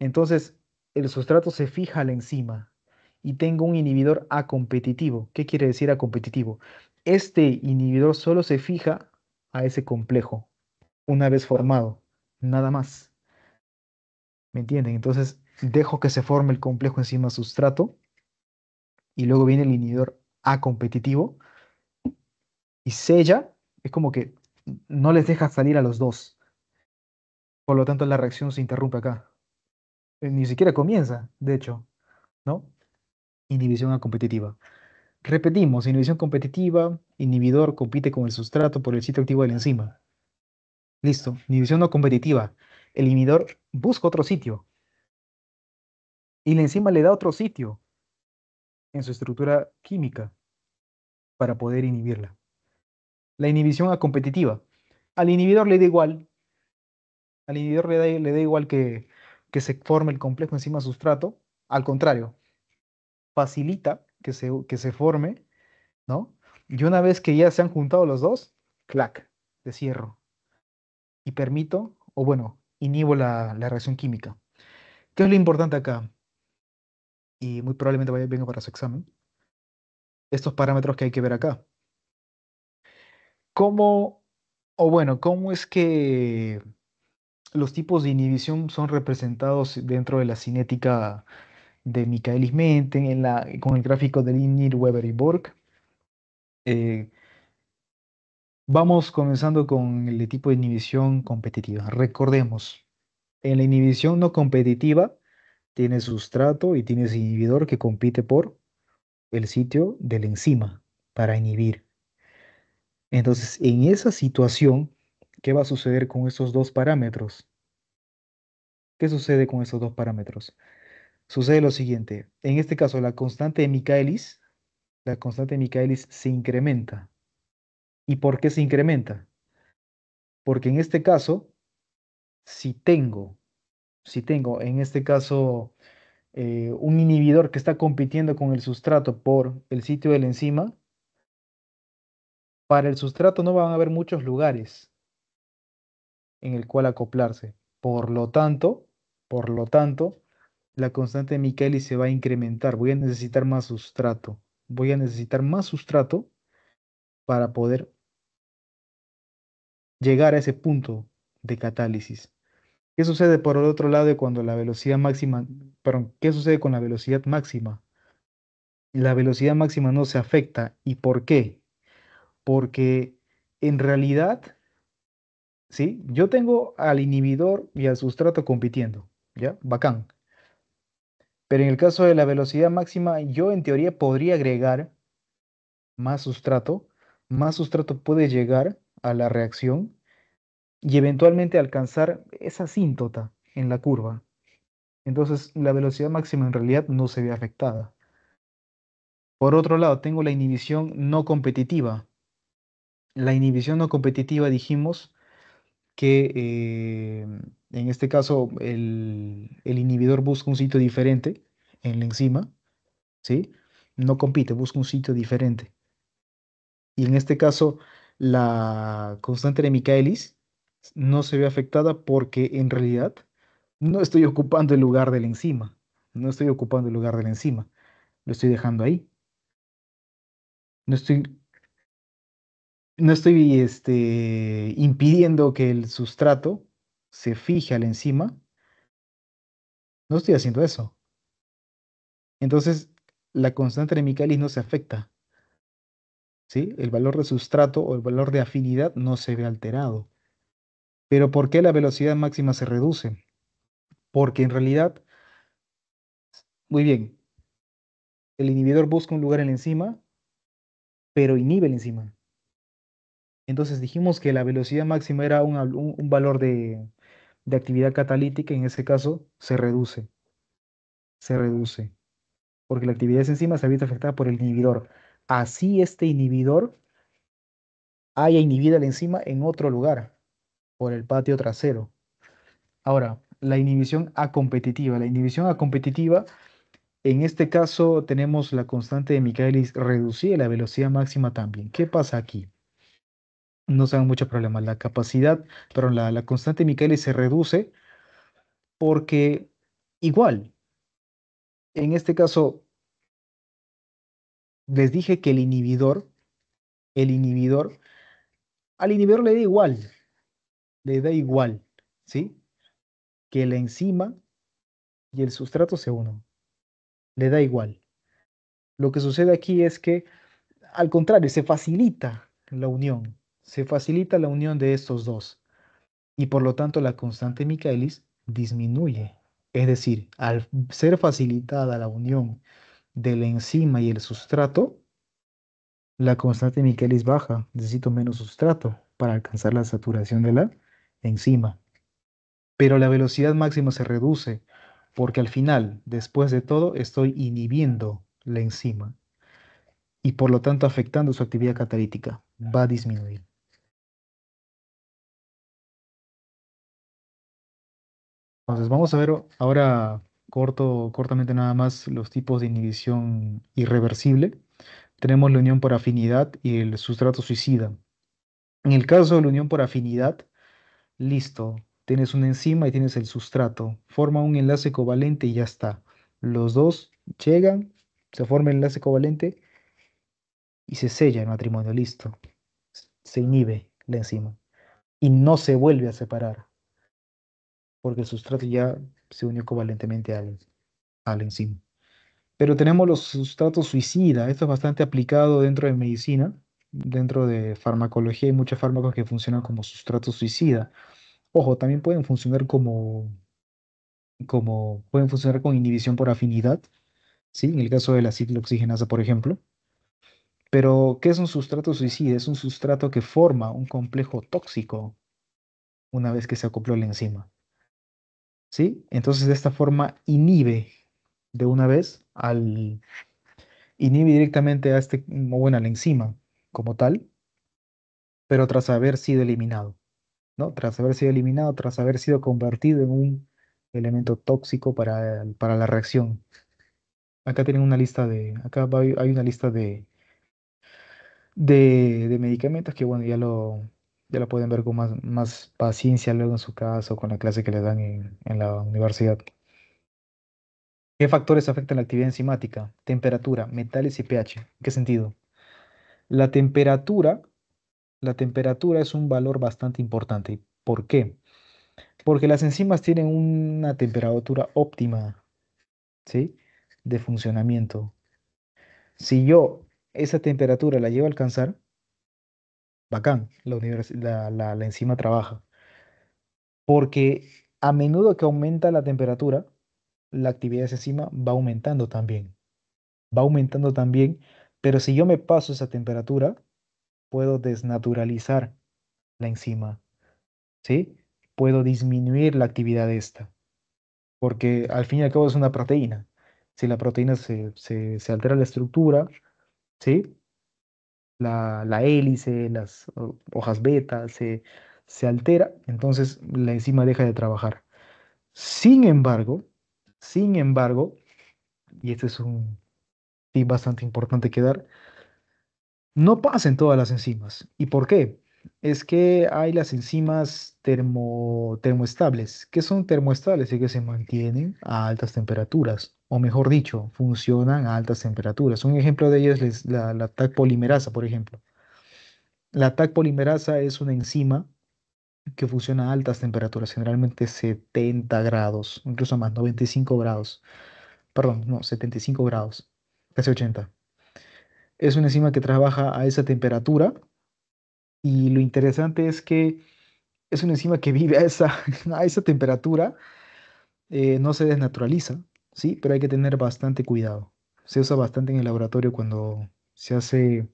Speaker 1: Entonces, el sustrato se fija a la enzima y tengo un inhibidor acompetitivo. ¿Qué quiere decir acompetitivo? Este inhibidor solo se fija a ese complejo una vez formado, nada más. ¿Me entienden? Entonces, dejo que se forme el complejo enzima sustrato y luego viene el inhibidor acompetitivo y sella, es como que no les deja salir a los dos. Por lo tanto, la reacción se interrumpe acá. Eh, ni siquiera comienza, de hecho, ¿no? Inhibición competitiva. Repetimos, inhibición competitiva, inhibidor compite con el sustrato por el sitio activo de la enzima. Listo, inhibición no competitiva. El inhibidor busca otro sitio. Y la enzima le da otro sitio en su estructura química para poder inhibirla. La inhibición competitiva. Al inhibidor le da igual. Al inhibidor le da, le da igual que, que se forme el complejo enzima sustrato. Al contrario, facilita que se, que se forme, ¿no? Y una vez que ya se han juntado los dos, clac, de cierro. Y permito, o bueno, inhibo la, la reacción química. ¿Qué es lo importante acá? Y muy probablemente vaya, venga para su examen. Estos parámetros que hay que ver acá. ¿Cómo, o bueno, cómo es que los tipos de inhibición son representados dentro de la cinética de Michaelis-Menten en la, con el gráfico de Linnir, Weber y Borg? Eh, vamos comenzando con el tipo de inhibición competitiva. Recordemos, en la inhibición no competitiva tiene sustrato y tienes inhibidor que compite por el sitio de la enzima para inhibir. Entonces, en esa situación, ¿qué va a suceder con esos dos parámetros? ¿Qué sucede con esos dos parámetros? Sucede lo siguiente. En este caso, la constante de Michaelis, la constante de Michaelis se incrementa. ¿Y por qué se incrementa? Porque en este caso, si tengo, si tengo en este caso eh, un inhibidor que está compitiendo con el sustrato por el sitio de la enzima, para el sustrato no van a haber muchos lugares en el cual acoplarse. Por lo tanto, por lo tanto, la constante de Michaelis se va a incrementar. Voy a necesitar más sustrato. Voy a necesitar más sustrato para poder llegar a ese punto de catálisis. ¿Qué sucede por el otro lado cuando la velocidad máxima, perdón, qué sucede con la velocidad máxima? La velocidad máxima no se afecta. ¿Y por qué? porque en realidad, ¿sí? Yo tengo al inhibidor y al sustrato compitiendo, ¿ya? Bacán. Pero en el caso de la velocidad máxima, yo en teoría podría agregar más sustrato, más sustrato puede llegar a la reacción y eventualmente alcanzar esa asíntota en la curva. Entonces la velocidad máxima en realidad no se ve afectada. Por otro lado, tengo la inhibición no competitiva, la inhibición no competitiva dijimos que eh, en este caso el, inhibidor busca un sitio diferente en la enzima, ¿sí? No compite, busca un sitio diferente. Y en este caso la constante de Michaelis no se ve afectada porque en realidad no estoy ocupando el lugar de la enzima, no estoy ocupando el lugar de la enzima, lo estoy dejando ahí. No estoy no estoy este, impidiendo que el sustrato se fije al enzima. No estoy haciendo eso. Entonces, la constante de Michaelis no se afecta. ¿Sí? El valor de sustrato o el valor de afinidad no se ve alterado. Pero ¿por qué la velocidad máxima se reduce? Porque en realidad, muy bien, el inhibidor busca un lugar en la enzima, pero inhibe la enzima. Entonces dijimos que la velocidad máxima era un, valor de, de actividad catalítica, en ese caso, se reduce. Se reduce. Porque la actividad de esa enzima se ha visto afectada por el inhibidor. Así este inhibidor haya inhibido la enzima en otro lugar, por el patio trasero. Ahora, la inhibición acompetitiva. La inhibición acompetitiva, en este caso tenemos la constante de Michaelis reducida la velocidad máxima también. ¿Qué pasa aquí? No se dan muchos problemas. La capacidad, pero la, la constante Michaelis se reduce porque igual, en este caso, les dije que el inhibidor, el inhibidor, al inhibidor le da igual, le da igual, ¿sí? Que la enzima y el sustrato se unan. Le da igual. Lo que sucede aquí es que, al contrario, se facilita la unión. Se facilita la unión de estos dos. Y por lo tanto, la constante Michaelis disminuye. Es decir, al ser facilitada la unión de la enzima y el sustrato, la constante Michaelis baja. Necesito menos sustrato para alcanzar la saturación de la enzima. Pero la velocidad máxima se reduce porque al final, después de todo, estoy inhibiendo la enzima y por lo tanto afectando su actividad catalítica. Va a disminuir. Entonces vamos a ver ahora corto, cortamente nada más los tipos de inhibición irreversible. Tenemos la unión por afinidad y el sustrato suicida. En el caso de la unión por afinidad, listo, tienes una enzima y tienes el sustrato, forma un enlace covalente y ya está. Los dos llegan, se forma el enlace covalente y se sella el matrimonio, listo. Se inhibe la enzima y no se vuelve a separar porque el sustrato ya se unió covalentemente al, enzima. Pero tenemos los sustratos suicida, esto es bastante aplicado dentro de medicina, dentro de farmacología hay muchos fármacos que funcionan como sustrato suicida. Ojo, también pueden funcionar como, como pueden funcionar con inhibición por afinidad, ¿sí? En el caso de la ciclooxigenasa, por ejemplo. Pero, ¿qué es un sustrato suicida? Es un sustrato que forma un complejo tóxico una vez que se acopló la enzima. ¿Sí? Entonces, de esta forma inhibe de una vez al inhibe directamente a este, bueno, a la enzima como tal, pero tras haber sido eliminado. Tras haber sido eliminado, tras haber sido convertido en un elemento tóxico para, para la reacción. Acá tienen una lista de, acá hay una lista de, de, medicamentos que, bueno, ya lo, ya lo pueden ver con más, más paciencia luego en su caso, con la clase que le dan en, en la universidad. ¿Qué factores afectan la actividad enzimática? Temperatura, metales y pH. ¿En qué sentido? La temperatura la temperatura es un valor bastante importante. ¿Por qué? Porque las enzimas tienen una temperatura óptima, ¿sí? De funcionamiento. Si yo esa temperatura la llevo a alcanzar, bacán, la, enzima trabaja. Porque a menudo que aumenta la temperatura, la actividad de esa enzima va aumentando también. Va aumentando también, pero si yo me paso esa temperatura, puedo desnaturalizar la enzima, ¿sí? Puedo disminuir la actividad de esta, porque al fin y al cabo es una proteína. Si la proteína se, altera la estructura, ¿sí? La, hélice, las hojas beta se, se altera, entonces la enzima deja de trabajar. Sin embargo, sin embargo, y este es un tip bastante importante que dar, no pasen todas las enzimas. ¿Y por qué? Es que hay las enzimas termo, termoestables. ¿Qué son termoestables? Es que se mantienen a altas temperaturas, o mejor dicho, funcionan a altas temperaturas. Un ejemplo de ello es la, la TAC polimerasa, por ejemplo. La TAC polimerasa es una enzima que funciona a altas temperaturas, generalmente 70 grados, incluso más, 95 grados. Perdón, no, 75 grados, casi 80 es una enzima que trabaja a esa temperatura y lo interesante es que es una enzima que vive a esa, a esa temperatura, eh, no se desnaturaliza, ¿sí? Pero hay que tener bastante cuidado. Se usa bastante en el laboratorio cuando se hace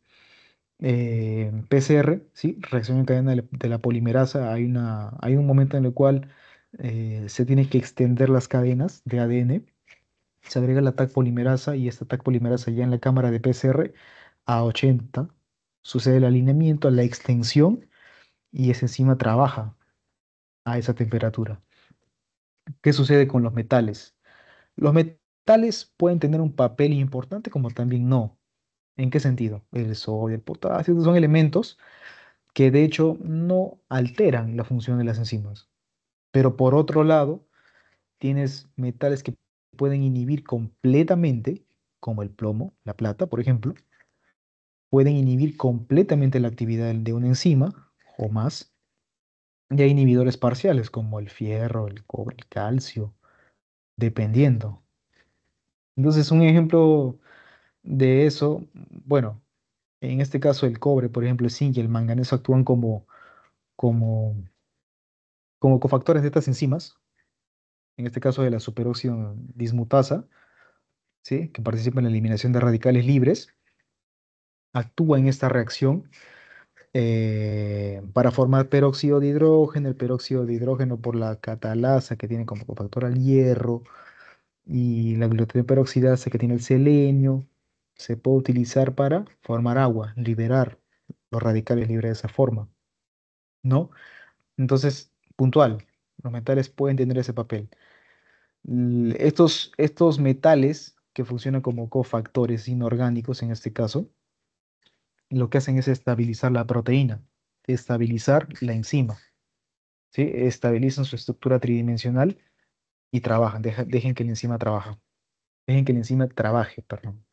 Speaker 1: eh, PCR, ¿sí? Reacción en cadena de la, polimerasa. Hay, una, hay un momento en el cual eh, se tienen que extender las cadenas de ADN, se agrega la TAC polimerasa y esta TAC polimerasa ya en la cámara de PCR a 80, sucede el alineamiento, la extensión y esa enzima trabaja a esa temperatura. ¿Qué sucede con los metales? Los metales pueden tener un papel importante como también no. ¿En qué sentido? El sodio, el potasio, son elementos que de hecho no alteran la función de las enzimas. Pero por otro lado, tienes metales que pueden inhibir completamente, como el plomo, la plata, por ejemplo, pueden inhibir completamente la actividad de una enzima o más. Y hay inhibidores parciales como el fierro, el cobre, el calcio, dependiendo. Entonces, un ejemplo de eso, bueno, en este caso el cobre, por ejemplo, el zinc y el manganeso actúan como, como, como cofactores de estas enzimas, en este caso de la superóxido dismutasa, ¿sí? que participa en la eliminación de radicales libres, actúa en esta reacción eh, para formar peróxido de hidrógeno, el peróxido de hidrógeno por la catalasa que tiene como cofactor al hierro, y la glutatión peroxidasa que tiene el selenio, se puede utilizar para formar agua, liberar los radicales libres de esa forma, ¿no? Entonces, puntual, los metales pueden tener ese papel. Estos, estos metales que funcionan como cofactores inorgánicos en este caso, lo que hacen es estabilizar la proteína, estabilizar la enzima, ¿sí? estabilizan su estructura tridimensional y trabajan, dejen que la enzima trabaje, dejen que la enzima trabaje, perdón.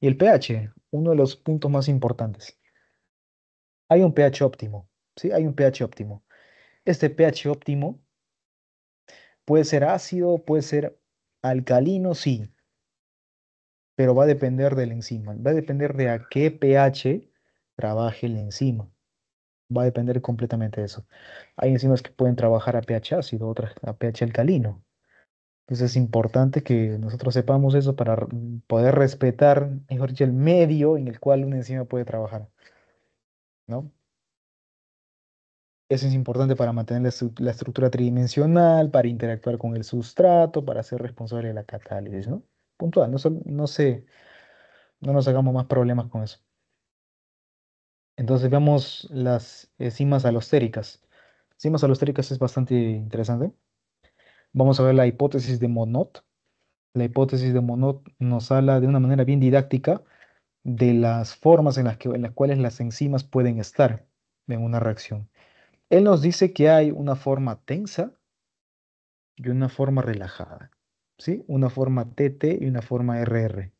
Speaker 1: Y el pH, uno de los puntos más importantes. Hay un pH óptimo, ¿sí? Hay un pH óptimo. Este pH óptimo puede ser ácido, puede ser alcalino, sí, pero va a depender de la enzima, va a depender de a qué pH trabaje la enzima. Va a depender completamente de eso. Hay enzimas que pueden trabajar a pH ácido, otras a pH alcalino. Entonces es importante que nosotros sepamos eso para poder respetar, mejor dicho, el medio en el cual una enzima puede trabajar. ¿No? Eso es importante para mantener la, estructura tridimensional, para interactuar con el sustrato, para ser responsable de la catálisis, ¿no? Puntual, no, no, nos hagamos más problemas con eso. Entonces veamos las enzimas alostéricas. Enzimas alostéricas es bastante interesante. Vamos a ver la hipótesis de Monod. La hipótesis de Monod nos habla de una manera bien didáctica de las formas en las, que, en las cuales las enzimas pueden estar en una reacción. Él nos dice que hay una forma tensa y una forma relajada. ¿Sí? Una forma TT y una forma RR.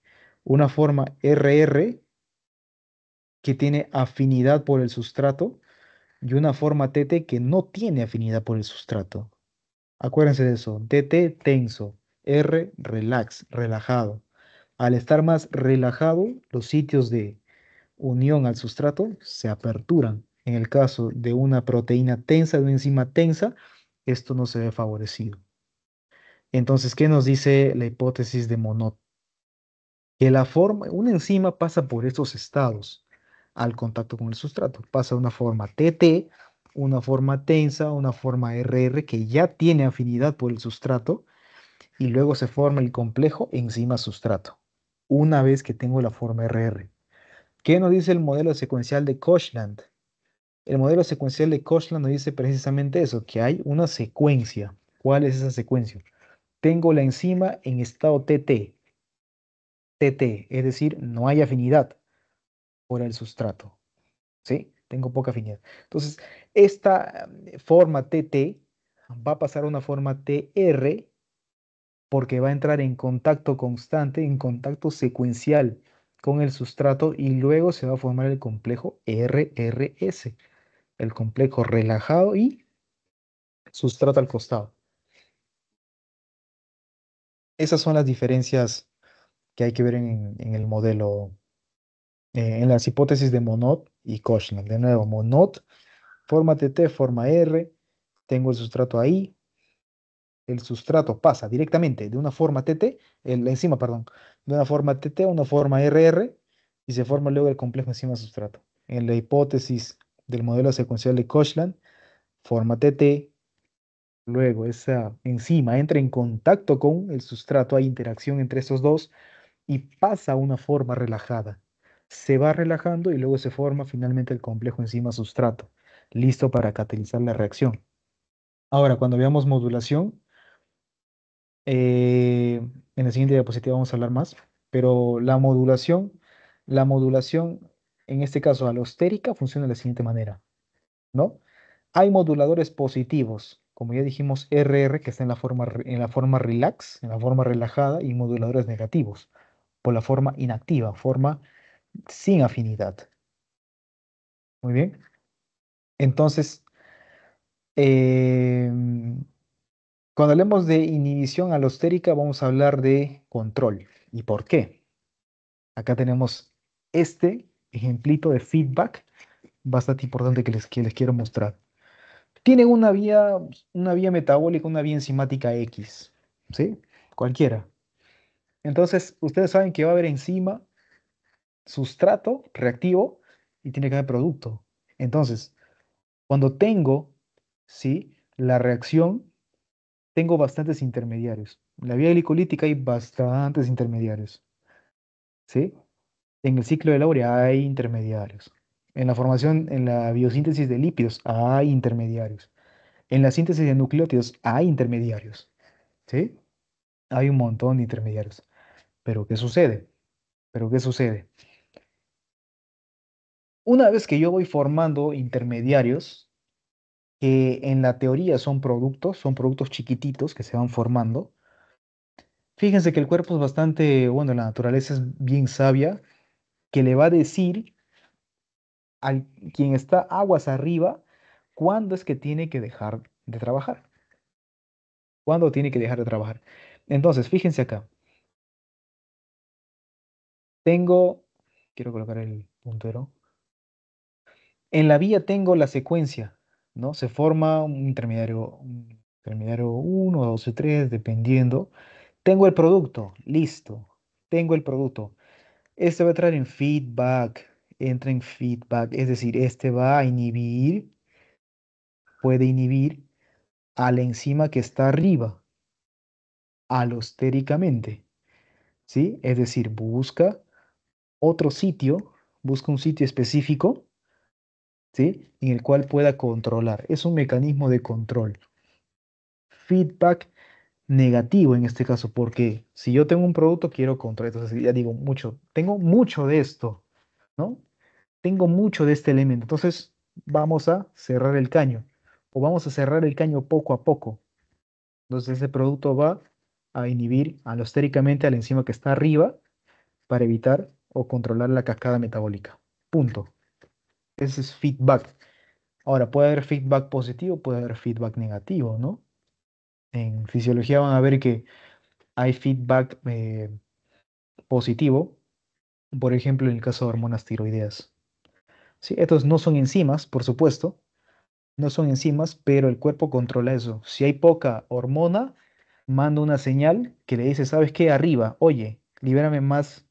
Speaker 1: Una forma RR que tiene afinidad por el sustrato y una forma TT que no tiene afinidad por el sustrato. Acuérdense de eso. DT tenso. R relax, relajado. Al estar más relajado, los sitios de unión al sustrato se aperturan. En el caso de una proteína tensa, de una enzima tensa, esto no se ve favorecido. Entonces, ¿qué nos dice la hipótesis de Monod? Que la forma, una enzima pasa por estos estados al contacto con el sustrato. Pasa de una forma TT una forma tensa, una forma RR que ya tiene afinidad por el sustrato y luego se forma el complejo enzima-sustrato, una vez que tengo la forma RR. ¿Qué nos dice el modelo secuencial de Kochland? El modelo secuencial de Kochland nos dice precisamente eso, que hay una secuencia. ¿Cuál es esa secuencia? Tengo la enzima en estado TT. TT, es decir, no hay afinidad por el sustrato. ¿Sí? tengo poca afinidad. Entonces, esta mm, forma TT va a pasar a una forma TR porque va a entrar en contacto constante, en contacto secuencial con el sustrato y luego se va a formar el complejo RRS, el complejo relajado y sustrato al costado. Esas son las diferencias que hay que ver en, el modelo eh, en las hipótesis de Monod y Kochland. De nuevo, Monod, forma TT, forma R, tengo el sustrato ahí, el sustrato pasa directamente de una forma TT, el, enzima, perdón, de una forma TT a una forma RR y se forma luego el complejo enzima-sustrato. En la hipótesis del modelo secuencial de Kochland, forma TT, Luego esa enzima entra en contacto con el sustrato, hay interacción entre estos dos y pasa a una forma relajada. Se va relajando y luego se forma finalmente el complejo enzima-sustrato, listo para catalizar la reacción. Ahora, cuando veamos modulación, eh, en la siguiente diapositiva vamos a hablar más, pero la modulación, la modulación, en este caso alostérica, funciona de la siguiente manera, ¿no? Hay moduladores positivos, como ya dijimos, RR, que está en la forma, en la forma relax, en la forma relajada, y moduladores negativos, por la forma inactiva, forma sin afinidad. Muy bien. Entonces, em, cuando hablemos de inhibición alostérica, vamos a hablar de control. ¿Y por qué? Acá tenemos este ejemplito de feedback bastante importante que les, que les quiero mostrar. Tienen una vía, una vía metabólica, una vía enzimática X, ¿sí? Cualquiera. Entonces, ustedes saben que va a haber enzima, sustrato, reactivo, y tiene que haber producto. Entonces, cuando tengo, ¿sí? La reacción, tengo bastantes intermediarios. En la vía glicolítica hay bastantes intermediarios, ¿sí? En el ciclo de Laurea hay intermediarios. En la formación, en la biosíntesis de lípidos hay intermediarios. En la síntesis de nucleótidos hay intermediarios, ¿sí? Hay un montón de intermediarios. Pero ¿qué sucede? Pero ¿qué sucede? Una vez que yo voy formando intermediarios, que en la teoría son productos, son productos chiquititos que se van formando, fíjense que el cuerpo es bastante, bueno, la naturaleza es bien sabia, que le va a decir al quien está aguas arriba cuándo es que tiene que dejar de trabajar. ¿Cuándo tiene que dejar de trabajar? Entonces, fíjense acá. Tengo, quiero colocar el puntero. En la vía tengo la secuencia, ¿no? Se forma un intermediario, un intermediario 1, 2 3, dependiendo. Tengo el producto, listo. Tengo el producto. Este va a entrar en feedback, entra en feedback, es decir, este va a inhibir, puede inhibir a la enzima que está arriba, alostéricamente, ¿sí? Es decir, busca otro sitio, busca un sitio específico, ¿sí? En el cual pueda controlar. Es un mecanismo de control. Feedback negativo en este caso, porque si yo tengo un producto, quiero controlar. Entonces, ya digo mucho, tengo mucho de esto, ¿no? Tengo mucho de este elemento. Entonces, vamos a cerrar el caño, o vamos a cerrar el caño poco a poco. Entonces, ese producto va a inhibir alostéricamente a la enzima que está arriba para evitar o controlar la cascada metabólica. Punto. Ese es feedback. Ahora, puede haber feedback positivo, puede haber feedback negativo, ¿no? En fisiología van a ver que hay feedback eh, positivo, por ejemplo, en el caso de hormonas tiroideas. ¿Sí? Estos no son enzimas, por supuesto, no son enzimas, pero el cuerpo controla eso. Si hay poca hormona, manda una señal que le dice, ¿sabes qué? Arriba, oye, libérame más,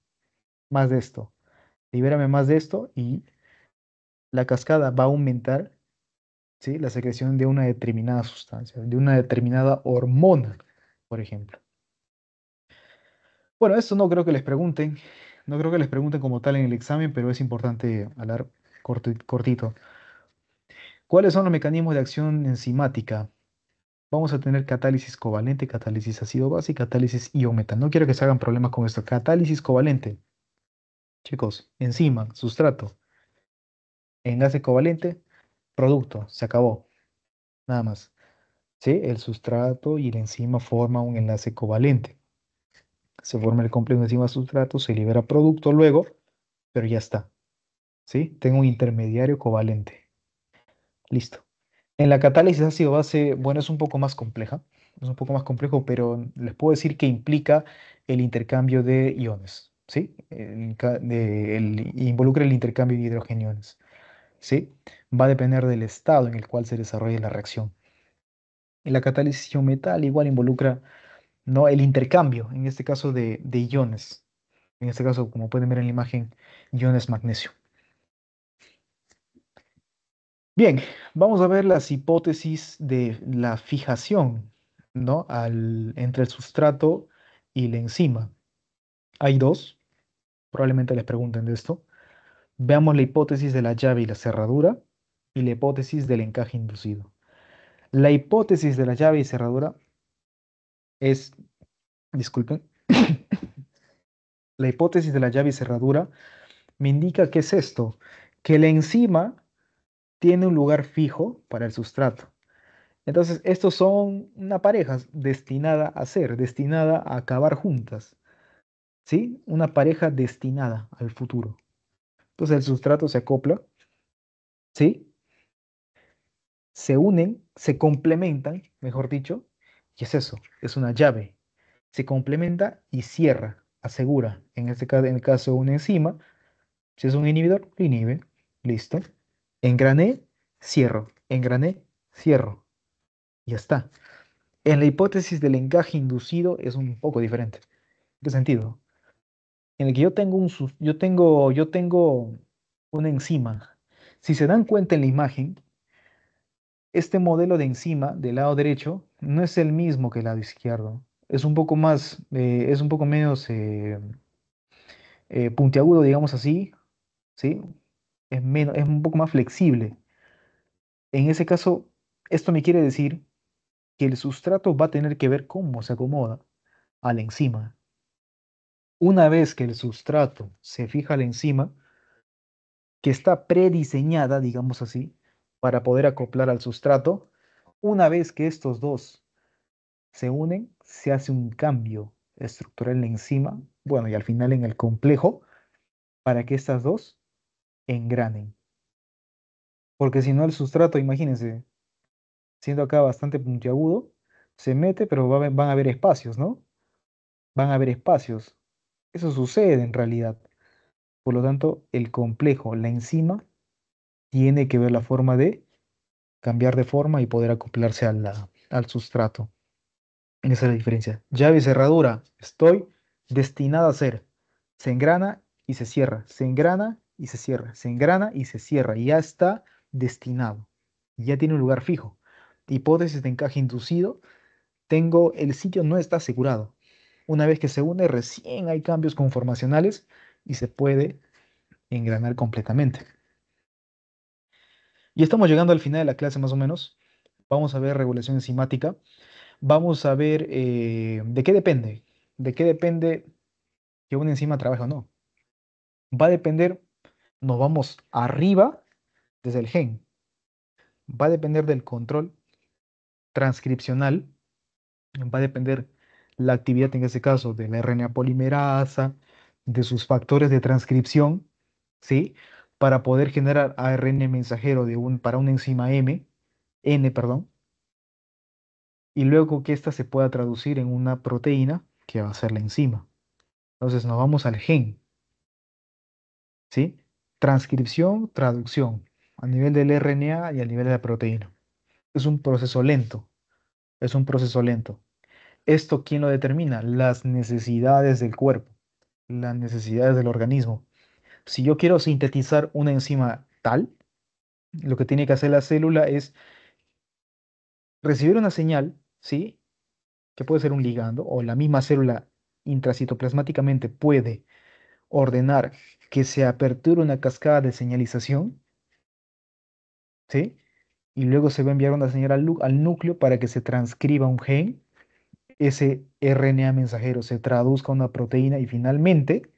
Speaker 1: más de esto, libérame más de esto y la cascada va a aumentar ¿sí? la secreción de una determinada sustancia, de una determinada hormona, por ejemplo. Bueno, esto no creo que les pregunten, no creo que les pregunten como tal en el examen, pero es importante hablar cortito. ¿Cuáles son los mecanismos de acción enzimática? Vamos a tener catálisis covalente, catálisis ácido base y catálisis. No quiero que se hagan problemas con esto. Catálisis covalente. Chicos, enzima, sustrato. Enlace covalente, producto. Se acabó. Nada más. ¿Sí? El sustrato y la enzima forman un enlace covalente. Se forma el complejo enzima-sustrato, se libera producto luego, pero ya está. ¿Sí? Tengo un intermediario covalente. Listo. En la catálisis ácido-base, bueno, es un poco más compleja. Es un poco más complejo, pero les puedo decir que implica el intercambio de iones. ¿Sí? involucra el intercambio de hidrogeniones. ¿Sí? Va a depender del estado en el cual se desarrolle la reacción. En la catálisis metal igual involucra ¿no? el intercambio, en este caso de iones. En este caso, como pueden ver en la imagen, iones magnesio. Bien, vamos a ver las hipótesis de la fijación, entre el sustrato y la enzima. Hay dos, probablemente les pregunten de esto. Veamos la hipótesis de la llave y la cerradura y la hipótesis del encaje inducido. La hipótesis de la llave y cerradura es, disculpen, la hipótesis de la llave y cerradura me indica que es esto, que la enzima tiene un lugar fijo para el sustrato. Entonces, estos son una pareja destinada a ser, destinada a acabar juntas. ¿Sí? Una pareja destinada al futuro. Entonces el sustrato se acopla, ¿sí? Se unen, se complementan, mejor dicho, y es eso, es una llave. Se complementa y cierra, asegura. En este caso, en el caso de una enzima, si es un inhibidor, lo inhibe, listo. Engrané, cierro, engrané, cierro. Ya está. En la hipótesis del encaje inducido es un poco diferente. ¿En qué sentido? En el que yo tengo un yo tengo yo tengo una enzima. Si se dan cuenta en la imagen, este modelo de enzima del lado derecho no es el mismo que el lado izquierdo. Es un poco más, eh, es un poco menos eh, eh, puntiagudo, digamos así, ¿sí? Es, menos, es un poco más flexible. En ese caso, esto me quiere decir que el sustrato va a tener que ver cómo se acomoda a la enzima. Una vez que el sustrato se fija a la enzima, que está prediseñada, digamos así, para poder acoplar al sustrato, una vez que estos dos se unen, se hace un cambio estructural en la enzima, bueno, y al final en el complejo, para que estas dos engranen. Porque si no el sustrato, imagínense, siendo acá bastante puntiagudo, se mete, pero van a haber espacios, ¿no? Van a haber espacios. Eso sucede en realidad. Por lo tanto, el complejo, la enzima, tiene que ver la forma de cambiar de forma y poder acoplarse al sustrato. Esa es la diferencia. Llave y cerradura. Estoy destinado a ser. Se engrana y se cierra. Se engrana y se cierra. Se engrana y se cierra. Y ya está destinado. Ya tiene un lugar fijo. Hipótesis de encaje inducido. Tengo, el sitio no está asegurado. Una vez que se une, recién hay cambios conformacionales y se puede engranar completamente. Y estamos llegando al final de la clase más o menos. Vamos a ver regulación enzimática. Vamos a ver eh, de qué depende. De qué depende que una enzima trabaje o no. Va a depender, nos vamos arriba desde el gen. Va a depender del control transcripcional. Va a depender la actividad en este caso de la RNA polimerasa, de sus factores de transcripción, ¿sí? Para poder generar ARN mensajero de un, para una enzima M, N, perdón, y luego que ésta se pueda traducir en una proteína que va a ser la enzima. Entonces nos vamos al gen, ¿sí? Transcripción, traducción, a nivel del RNA y a nivel de la proteína. Es un proceso lento, es un proceso lento. ¿Esto quién lo determina? Las necesidades del cuerpo, las necesidades del organismo. Si yo quiero sintetizar una enzima tal, lo que tiene que hacer la célula es recibir una señal, ¿sí? Que puede ser un ligando, o la misma célula intracitoplasmáticamente puede ordenar que se aperture una cascada de señalización, ¿sí? Y luego se va a enviar una señal al núcleo para que se transcriba un gen ese RNA mensajero se traduzca a una proteína y finalmente,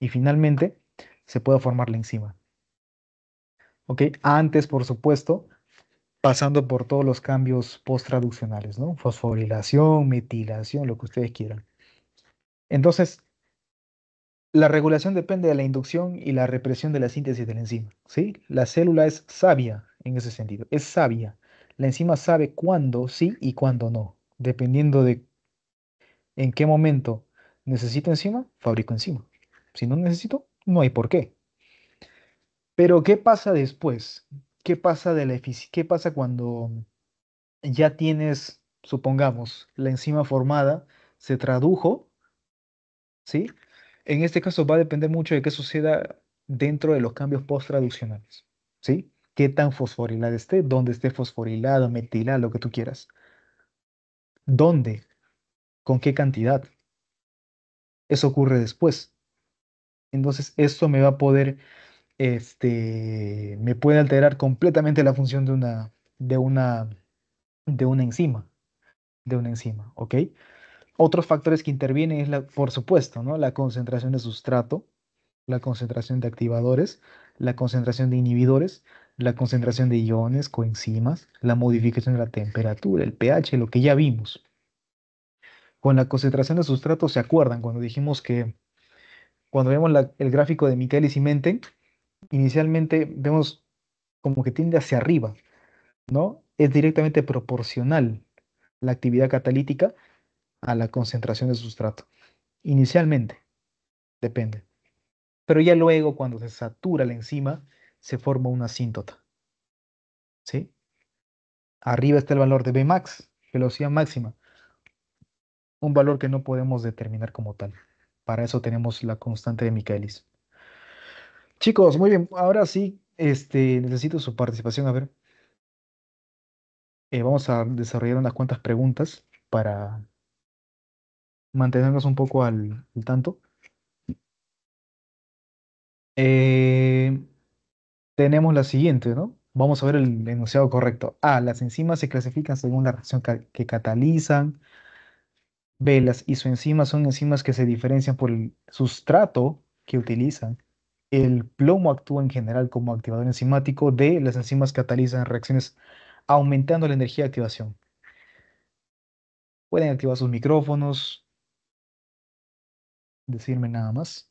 Speaker 1: y finalmente se pueda formar la enzima. ¿Ok? Antes, por supuesto, pasando por todos los cambios post-traduccionales, ¿no? Fosforilación, metilación, lo que ustedes quieran. Entonces, la regulación depende de la inducción y la represión de la síntesis de la enzima, ¿sí? La célula es sabia en ese sentido, es sabia. La enzima sabe cuándo sí y cuándo no, dependiendo de en qué momento necesito enzima, fabrico enzima. Si no necesito, no hay por qué. Pero ¿qué pasa después? ¿Qué pasa, de la ¿Qué pasa cuando ya tienes, supongamos, la enzima formada, se tradujo, ¿sí? En este caso va a depender mucho de qué suceda dentro de los cambios post-traduccionales, ¿sí? qué tan fosforilada esté, dónde esté fosforilada, metilada, lo que tú quieras. ¿Dónde? ¿Con qué cantidad? Eso ocurre después. Entonces, esto me va a poder, este, me puede alterar completamente la función de una, de una, de una enzima, de una enzima, ¿ok? Otros factores que intervienen es, por supuesto, ¿no? la concentración de sustrato, la concentración de activadores, la concentración de inhibidores, la concentración de iones, coenzimas, la modificación de la temperatura, el pH, lo que ya vimos. Con la concentración de sustrato, ¿se acuerdan cuando dijimos que cuando vemos el gráfico de Michaelis y Menten, inicialmente vemos como que tiende hacia arriba, ¿no? Es directamente proporcional la actividad catalítica a la concentración de sustrato. Inicialmente, depende. Pero ya luego, cuando se satura la enzima, se forma una asíntota. ¿Sí? Arriba está el valor de Bmax, velocidad máxima. Un valor que no podemos determinar como tal. Para eso tenemos la constante de Michaelis. Chicos, muy bien. Ahora sí, este, necesito su participación. A ver. Eh, vamos a desarrollar unas cuantas preguntas para mantenernos un poco al, tanto. Eh, tenemos la siguiente, ¿no? Vamos a ver el enunciado correcto. A. Las enzimas se clasifican según la reacción que catalizan. B. Las isoenzimas son enzimas que se diferencian por el sustrato que utilizan. El plomo actúa en general como activador enzimático. D. Las enzimas catalizan reacciones aumentando la energía de activación. Pueden activar sus micrófonos, decirme nada más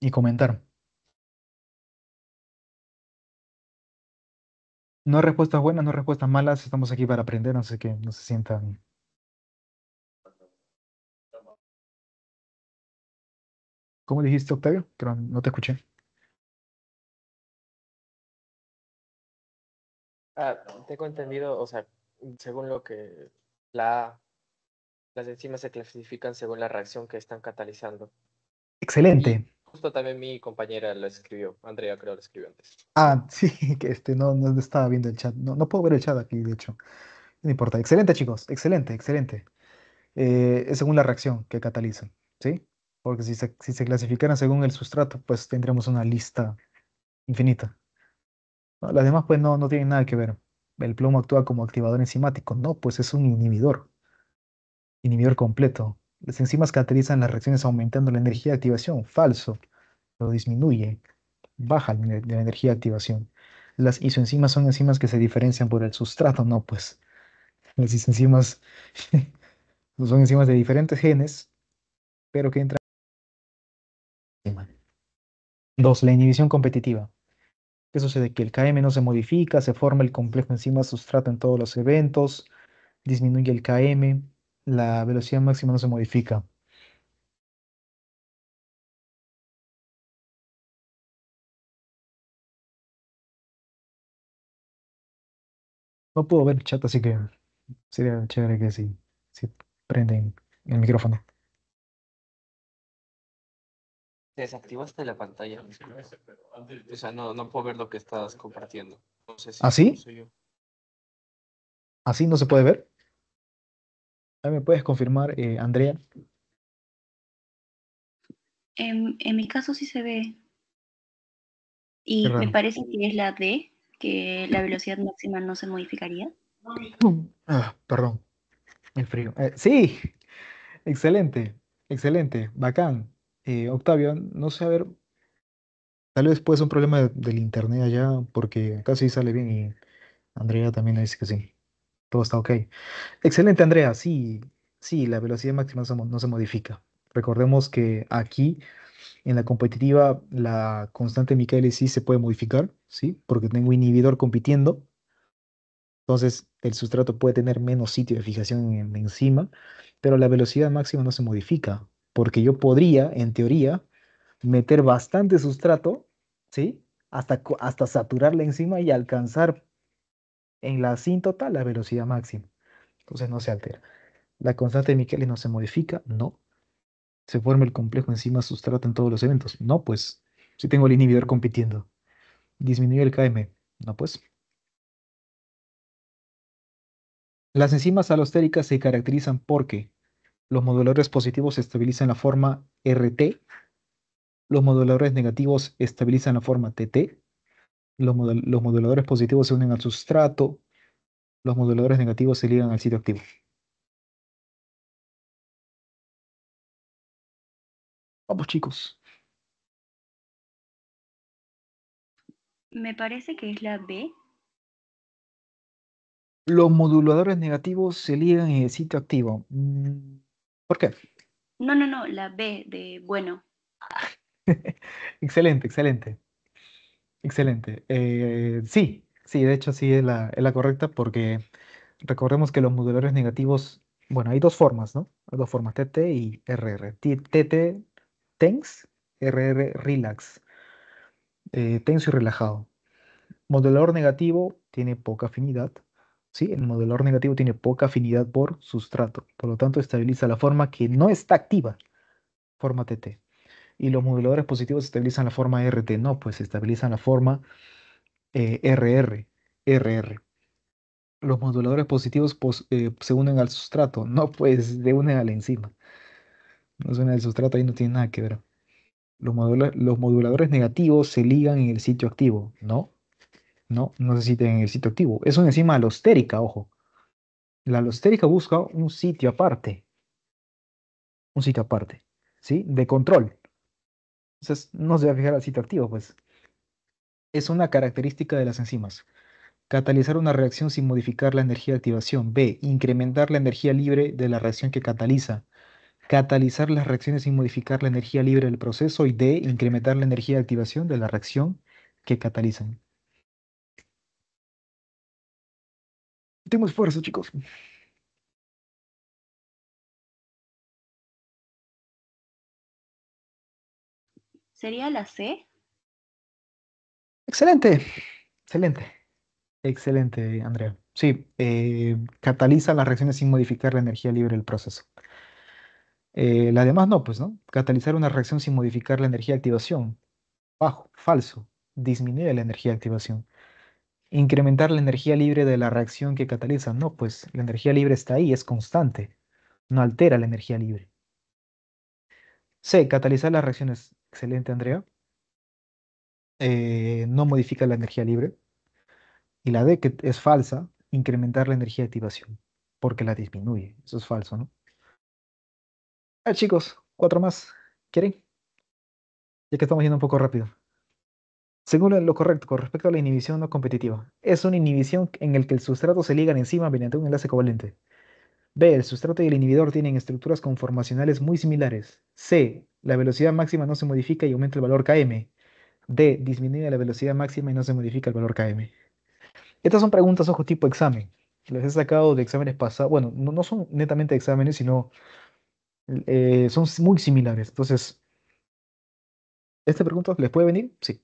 Speaker 1: y comentar. No respuestas buenas, no respuestas malas. Estamos aquí para aprender, sé que no se sientan. ¿Cómo dijiste, Octavio? Pero no te escuché.
Speaker 2: Ah, tengo entendido, o sea, según lo que la, las enzimas se clasifican según la reacción que están catalizando.
Speaker 1: Excelente.
Speaker 2: justo también mi compañera lo escribió, Andrea creo lo escribió antes.
Speaker 1: Ah, sí, que este, no, no estaba viendo el chat. No, no puedo ver el chat aquí, de hecho. No importa. Excelente, chicos. Excelente, excelente. Eh, es según la reacción que catalizan, ¿sí? Porque si se, si se clasificaran según el sustrato, pues tendríamos una lista infinita. Las demás, pues no, no tienen nada que ver. El plomo actúa como activador enzimático. No, pues es un inhibidor. Inhibidor completo. Las enzimas catalizan las reacciones aumentando la energía de activación. Falso. Lo disminuye. Baja la energía de activación. Las isoenzimas son enzimas que se diferencian por el sustrato. No, pues. Las isoenzimas son enzimas de diferentes genes, pero que entran. Dos, la inhibición competitiva. ¿Qué sucede? Que el KM no se modifica, se forma el complejo enzima sustrato en todos los eventos, disminuye el KM, la velocidad máxima no se modifica. No puedo ver el chat, así que sería chévere que si, si prenden el micrófono.
Speaker 2: Desactivaste la pantalla. O sea, no, no puedo ver lo que estás compartiendo. No sé si
Speaker 1: ¿Así? ¿Ah, ¿Así no se puede ver? ¿Me puedes confirmar, eh, Andrea?
Speaker 3: En, en, mi caso sí se ve. Y me parece que es la D, que la velocidad máxima no se modificaría.
Speaker 1: Ah, perdón, el frío. Eh, sí, excelente, excelente, bacán. Eh, Octavio, no sé, a ver, tal vez puede ser un problema del internet allá, porque casi sale bien y Andrea también dice que sí, todo está ok. Excelente, Andrea, sí, sí, la velocidad máxima no se modifica. Recordemos que aquí en la competitiva la constante Michaelis sí se puede modificar, ¿sí? Porque tengo inhibidor compitiendo. Entonces el sustrato puede tener menos sitio de fijación en la enzima, pero la velocidad máxima no se modifica porque yo podría, en teoría, meter bastante sustrato, ¿sí? Hasta, hasta saturar la enzima y alcanzar en la asíntota la velocidad máxima. Entonces no se altera. La constante de Michaelis no se modifica, no. Se forma el complejo enzima-sustrato en todos los eventos. No, pues, si tengo el inhibidor compitiendo. Disminuye el KM. No, pues. Las enzimas alostéricas se caracterizan porque los moduladores positivos estabilizan la forma RT, los moduladores negativos estabilizan la forma TT, los, los moduladores positivos se unen al sustrato, los moduladores negativos se ligan al sitio activo. Vamos, chicos.
Speaker 3: Me parece que es la B.
Speaker 1: Los moduladores negativos se ligan en el sitio activo. Mm, ¿Por qué?
Speaker 3: No, no, no, la B de bueno.
Speaker 1: excelente, excelente. Excelente. Eh, sí, sí, de hecho sí es la, correcta porque recordemos que los moduladores negativos, bueno, hay dos formas, ¿no? Hay dos formas, TT y RR. TT, tense, RR, relax. Eh, tenso y relajado. Modulador negativo tiene poca afinidad. ¿sí? El modulador negativo tiene poca afinidad por sustrato. Por lo tanto, estabiliza la forma que no está activa, forma TT. Y los moduladores positivos estabilizan la forma RT. No, pues estabilizan la forma RR. Eh, RR. Los moduladores positivos eh, se unen al sustrato. No, pues se unen a la enzima. No se unen al sustrato, ahí no tiene nada que ver. Los, moduladores negativos se ligan en el sitio activo, ¿no? No, no se citen en el sitio activo. Es una enzima alostérica, ojo. La alostérica busca un sitio aparte. Un sitio aparte, ¿sí? De control. Entonces, no se va a fijar al sitio activo, pues. Es una característica de las enzimas. Catalizar una reacción sin modificar la energía de activación. B. Incrementar la energía libre de la reacción que cataliza catalizar las reacciones sin modificar la energía libre del proceso y D, incrementar la energía de activación de la reacción que catalizan. Tenemos esfuerzo, chicos.
Speaker 3: ¿Sería la C?
Speaker 1: Excelente, excelente, excelente, Andrea. Sí, eh, cataliza las reacciones sin modificar la energía libre del proceso. Eh, la demás no, pues, ¿no? Catalizar una reacción sin modificar la energía de activación. Bajo, falso. Disminuye la energía de activación. Incrementar la energía libre de la reacción que cataliza. No, pues la energía libre está ahí, es constante. No altera la energía libre. C, catalizar las reacciones. Excelente, Andrea. Eh, no modifica la energía libre. Y la D, que es falsa, incrementar la energía de activación, porque la disminuye. Eso es falso, ¿no? Ah, chicos, cuatro más. ¿Quieren? Ya que estamos yendo un poco rápido. Según lo correcto, con respecto a la inhibición no competitiva, es una inhibición en la que el sustrato se ligan encima mediante un enlace covalente. B. El sustrato y el inhibidor tienen estructuras conformacionales muy similares. C. La velocidad máxima no se modifica y aumenta el valor Km. D. Disminuye la velocidad máxima y no se modifica el valor Km. Estas son preguntas, ojo, tipo examen. Las he sacado de exámenes pasados. Bueno, no, son netamente exámenes, sino eh, son muy similares. Entonces, ¿esta pregunta les puede venir? Sí.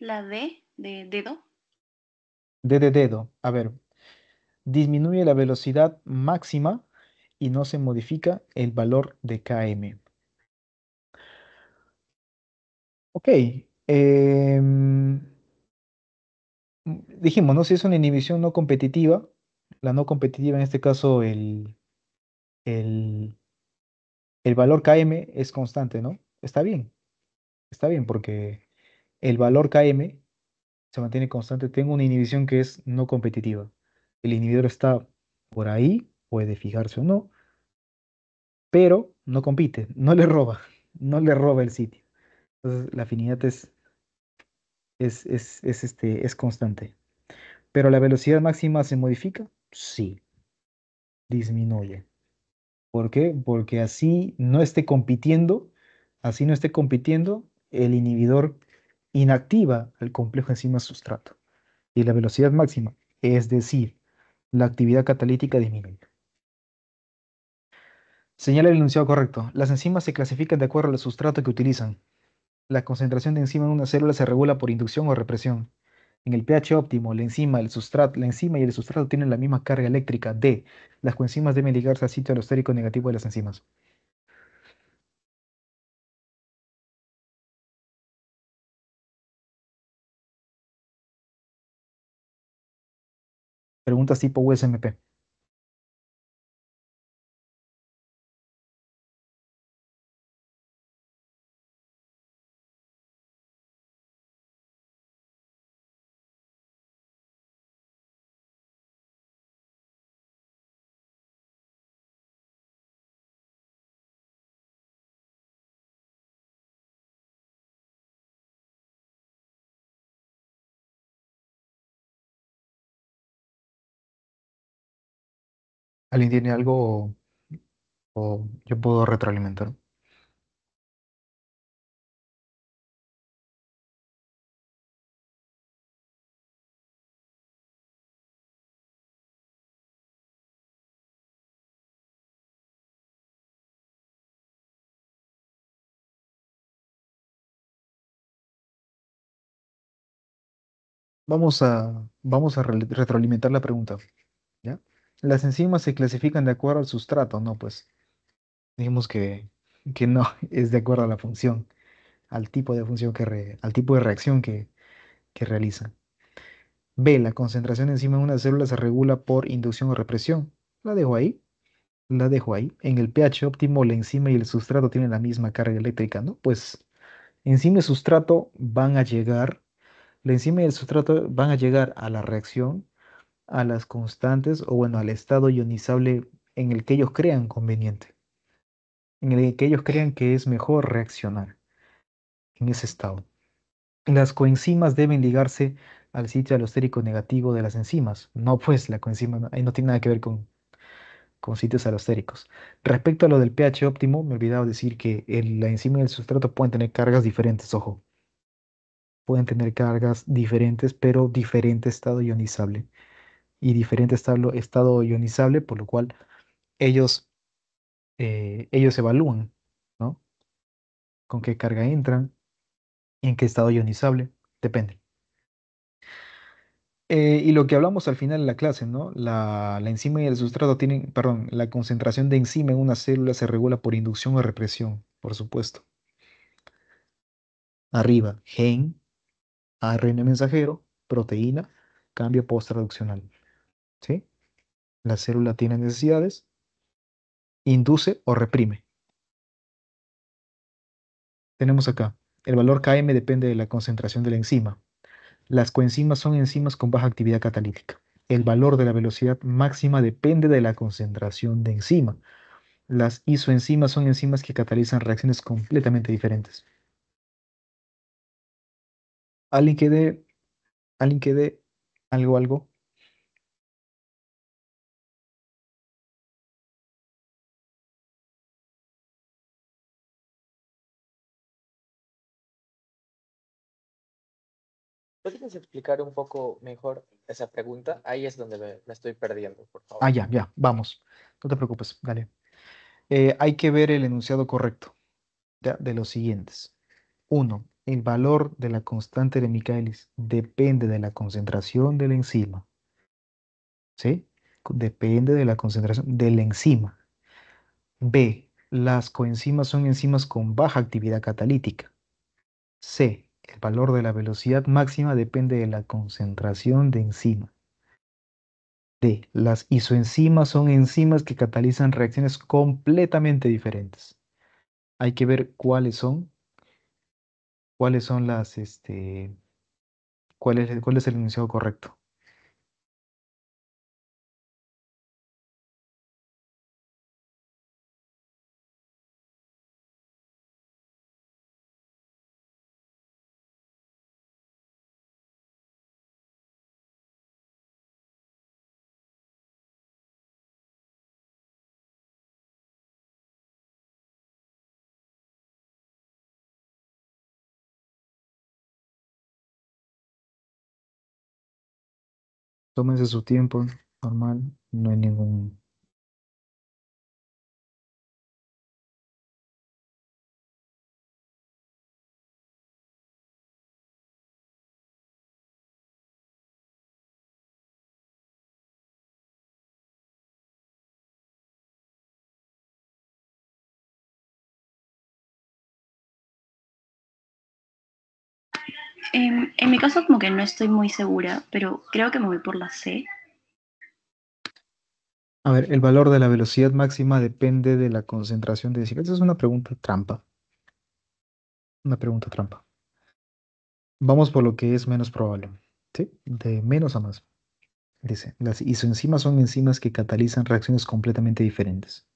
Speaker 3: La D de dedo.
Speaker 1: D de dedo. A ver, disminuye la velocidad máxima y no se modifica el valor de km. Ok. Em, dijimos, ¿no? Si es una inhibición no competitiva, la no competitiva en este caso, el, el, el valor Km es constante, ¿no? Está bien, está bien porque el valor Km se mantiene constante. Tengo una inhibición que es no competitiva. El inhibidor está por ahí, puede fijarse o no, pero no compite, no le roba, no le roba el sitio. Entonces la afinidad es es, este, es constante. ¿Pero la velocidad máxima se modifica? Sí, disminuye. ¿Por qué? Porque así no esté compitiendo, así no esté compitiendo, el inhibidor inactiva el complejo enzima sustrato. Y la velocidad máxima, es decir, la actividad catalítica disminuye. Señala el enunciado correcto. Las enzimas se clasifican de acuerdo al sustrato que utilizan. La concentración de enzima en una célula se regula por inducción o represión. En el pH óptimo, la enzima, la enzima y el sustrato tienen la misma carga eléctrica D. Las coenzimas deben ligarse al sitio alostérico negativo de las enzimas. Preguntas tipo USMP. ¿Alguien tiene algo o, yo puedo retroalimentar? Vamos a, vamos a retroalimentar la pregunta. Las enzimas se clasifican de acuerdo al sustrato, ¿no? Pues digamos que, que no, es de acuerdo a la función, al tipo de función que al tipo de reacción que, que realizan. B. La concentración de enzima en una célula se regula por inducción o represión. La dejo ahí. La dejo ahí. En el pH óptimo, la enzima y el sustrato tienen la misma carga eléctrica, ¿no? Pues enzima y sustrato van a llegar, la enzima y el sustrato van a llegar a la reacción a las constantes o bueno, al estado ionizable en el que ellos crean conveniente, en el que ellos crean que es mejor reaccionar en ese estado. Las coenzimas deben ligarse al sitio alostérico negativo de las enzimas. No, pues la coenzima ahí no tiene nada que ver con, con sitios alostéricos. Respecto a lo del pH óptimo, me he olvidado decir que la enzima y el sustrato pueden tener cargas diferentes, ojo. Pueden tener cargas diferentes, pero diferente estado ionizable y diferente estado, estado ionizable, por lo cual ellos, eh, ellos evalúan, ¿no? Con qué carga entran, en qué estado ionizable, depende. Eh, y lo que hablamos al final de la clase, ¿no? La, la, enzima y el sustrato tienen, perdón, la concentración de enzima en una célula se regula por inducción o represión, por supuesto. Arriba, gen, ARN mensajero, proteína, cambio post-traduccional. ¿Sí? La célula tiene necesidades, induce o reprime. Tenemos acá, el valor Km depende de la concentración de la enzima. Las coenzimas son enzimas con baja actividad catalítica. El valor de la velocidad máxima depende de la concentración de enzima. Las isoenzimas son enzimas que catalizan reacciones completamente diferentes. ¿Alguien que que algo, algo?
Speaker 2: ¿Puedes explicar un poco mejor esa pregunta? Ahí es donde me, estoy perdiendo, por favor.
Speaker 1: Ah, ya, ya, vamos. No te preocupes, dale. Eh, hay que ver el enunciado correcto de los siguientes. Uno, el valor de la constante de Michaelis depende de la concentración de la enzima. ¿Sí? Depende de la concentración de la enzima. B, las coenzimas son enzimas con baja actividad catalítica. C, el valor de la velocidad máxima depende de la concentración de enzima. D. Las isoenzimas son enzimas que catalizan reacciones completamente diferentes. Hay que ver cuáles son, cuáles son las, este, cuál es, cuál es el enunciado correcto. Tómense su tiempo, normal, no hay ningún...
Speaker 3: En, en mi caso como que no estoy muy segura, pero creo que me voy por la C.
Speaker 1: A ver, el valor de la velocidad máxima depende de la concentración de Esa es una pregunta trampa. Una pregunta trampa. Vamos por lo que es menos probable. ¿Sí? De menos a más. Dice, las isoenzimas son enzimas que catalizan reacciones completamente diferentes.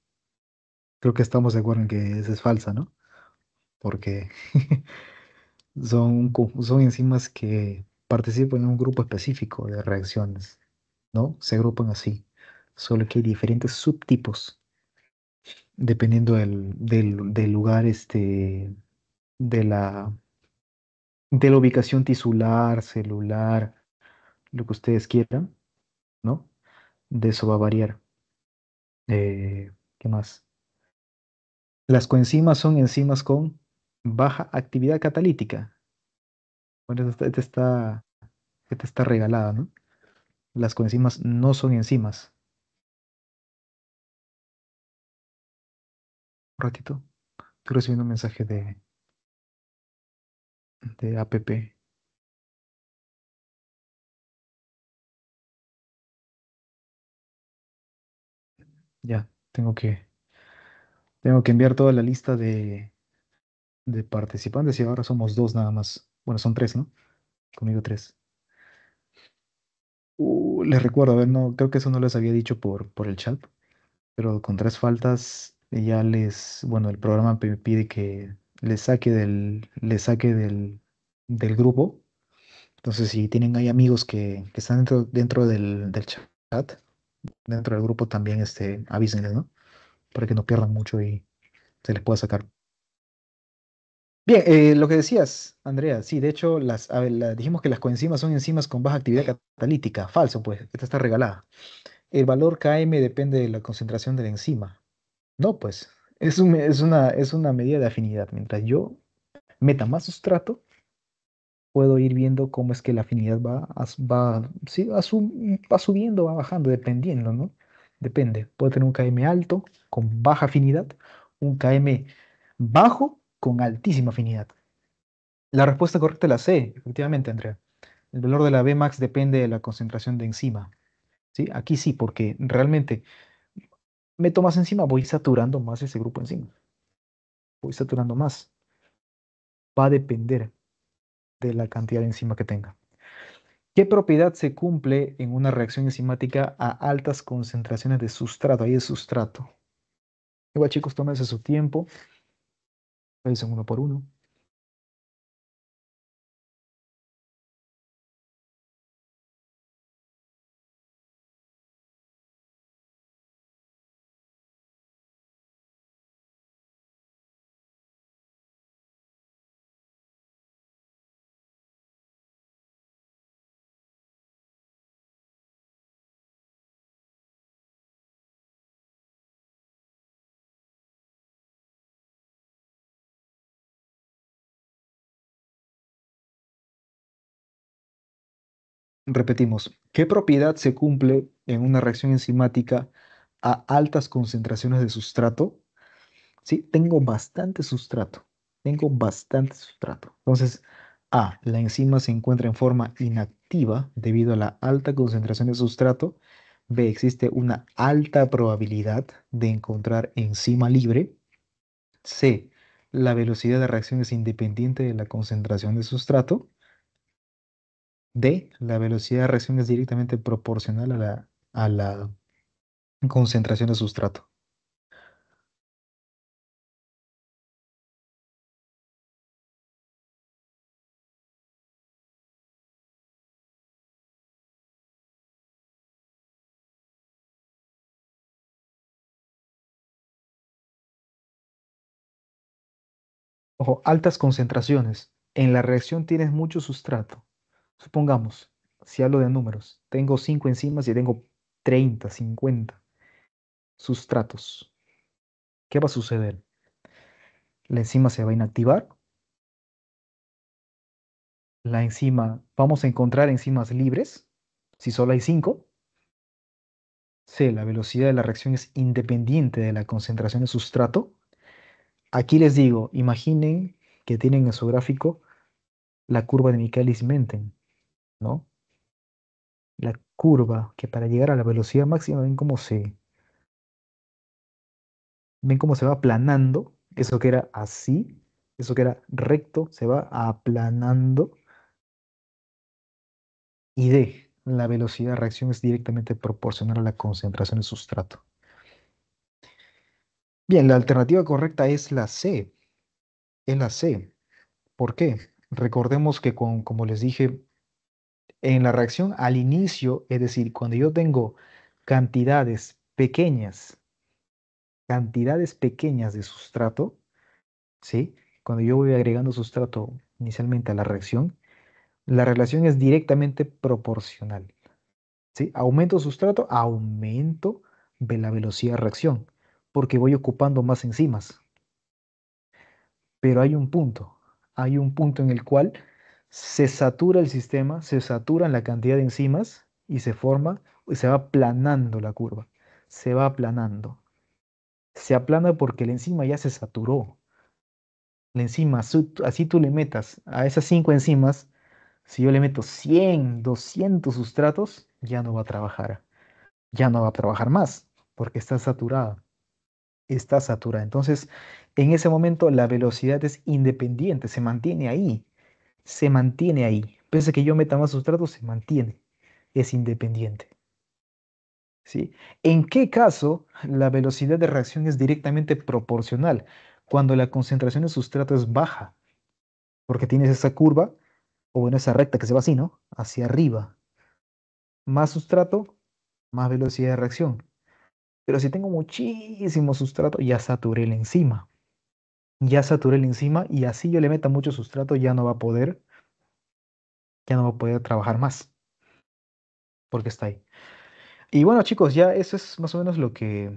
Speaker 1: Creo que estamos de acuerdo en que esa es falsa, ¿no? Porque son, son enzimas que participan en un grupo específico de reacciones, ¿no? Se agrupan así solo que hay diferentes subtipos dependiendo del, lugar, este, de la, de la ubicación tisular, celular, lo que ustedes quieran, ¿no? De eso va a variar. Eh, ¿qué más? Las coenzimas son enzimas con baja actividad catalítica. Bueno, esta, está, esta está regalada, ¿no? Las coenzimas no son enzimas. Un ratito. Estoy recibiendo un mensaje de, de app. Ya, tengo que, tengo que enviar toda la lista de, de participantes y ahora somos dos nada más. Bueno, son tres, ¿no? Conmigo tres. Uh, les recuerdo, a ver, no, creo que eso no les había dicho por, por el chat, pero con tres faltas ya les, bueno, el programa pide que les saque del, les saque del, del grupo. Entonces, si tienen ahí amigos que, están dentro, dentro del, chat, dentro del grupo también este, avísenles, ¿no? Para que no pierdan mucho y se les pueda sacar. Bien, eh, lo que decías, Andrea, sí, de hecho, las, dijimos que las coenzimas son enzimas con baja actividad catalítica. Falso, pues, esta está regalada. El valor Km depende de la concentración de la enzima. No, pues es, una, es una medida de afinidad. Mientras yo meta más sustrato, puedo ir viendo cómo es que la afinidad va, va, sí, va, va subiendo, va bajando, dependiendo, ¿no? Depende. Puedo tener un KM alto con baja afinidad, un KM bajo con altísima afinidad. La respuesta correcta es la C, efectivamente, Andrea. El valor de la Bmax depende de la concentración de enzima. ¿Sí? Aquí sí, porque realmente meto más encima, voy saturando más ese grupo encima. Voy saturando más. Va a depender de la cantidad de enzima que tenga. ¿Qué propiedad se cumple en una reacción enzimática a altas concentraciones de sustrato? Ahí es sustrato. Igual chicos, tómense su tiempo. Revisen uno por uno. Repetimos, ¿qué propiedad se cumple en una reacción enzimática a altas concentraciones de sustrato? Sí, tengo bastante sustrato. Tengo bastante sustrato. Entonces, A, la enzima se encuentra en forma inactiva debido a la alta concentración de sustrato. B, existe una alta probabilidad de encontrar enzima libre. C, la velocidad de reacción es independiente de la concentración de sustrato. D, la velocidad de reacción es directamente proporcional a la, a la concentración de sustrato. Ojo, altas concentraciones. En la reacción tienes mucho sustrato. Supongamos, si hablo de números, tengo 5 enzimas y tengo 30, 50 sustratos. ¿Qué va a suceder? La enzima se va a inactivar. La enzima, vamos a encontrar enzimas libres, si solo hay 5. C, la velocidad de la reacción es independiente de la concentración de sustrato. Aquí les digo, imaginen que tienen en su gráfico la curva de Michaelis-Menten. ¿No? La curva, que para llegar a la velocidad máxima, ven cómo se, ¿Ven cómo se va aplanando? Eso que era así, eso que era recto, se va aplanando. Y D, la velocidad de reacción es directamente proporcional a la concentración del sustrato. Bien, la alternativa correcta es la C. Es la C. ¿Por qué? Recordemos que como les dije, en la reacción al inicio, es decir, cuando yo tengo cantidades pequeñas, cantidades pequeñas de sustrato, ¿sí? Cuando yo voy agregando sustrato inicialmente a la reacción, la relación es directamente proporcional. ¿sí? Aumento sustrato, aumento de la velocidad de reacción porque voy ocupando más enzimas. Pero hay un punto, hay un punto en el cual se satura el sistema, se satura la cantidad de enzimas y se forma, y se va aplanando la curva, se va aplanando. Se aplana porque la enzima ya se saturó. La enzima, así tú le metas a esas cinco enzimas, si yo le meto 100, 200 sustratos, ya no va a trabajar. Ya no va a trabajar más porque está saturada está saturada. Entonces, en ese momento la velocidad es independiente, se mantiene ahí, se mantiene ahí. Pese a que yo meta más sustrato, se mantiene, es independiente. ¿Sí? ¿En qué caso la velocidad de reacción es directamente proporcional? Cuando la concentración de sustrato es baja, porque tienes esa curva, o bueno, esa recta que se va así, ¿no? Hacia arriba. Más sustrato, más velocidad de reacción. Pero si tengo muchísimo sustrato, ya saturé la enzima. Ya saturé la enzima y así yo le meta mucho sustrato, ya no va a poder, ya no va a poder trabajar más. Porque está ahí. Y bueno, chicos, ya eso es más o menos lo que,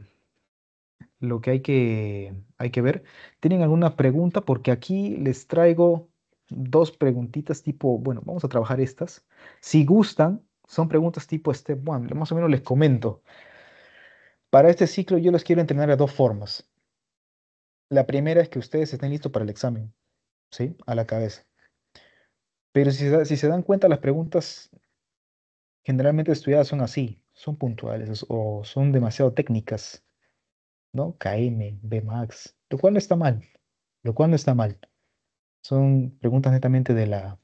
Speaker 1: lo que hay que, hay que ver. ¿Tienen alguna pregunta? Porque aquí les traigo dos preguntitas tipo, bueno, vamos a trabajar estas. Si gustan, son preguntas tipo step one. Más o menos les comento. Para este ciclo yo los quiero entrenar de dos formas. La primera es que ustedes estén listos para el examen, ¿sí? A la cabeza. Pero si se, dan cuenta, las preguntas generalmente estudiadas son así, son puntuales o son demasiado técnicas, ¿no? KM, Bmax, lo cual no está mal, lo cual no está mal. Son preguntas netamente de la,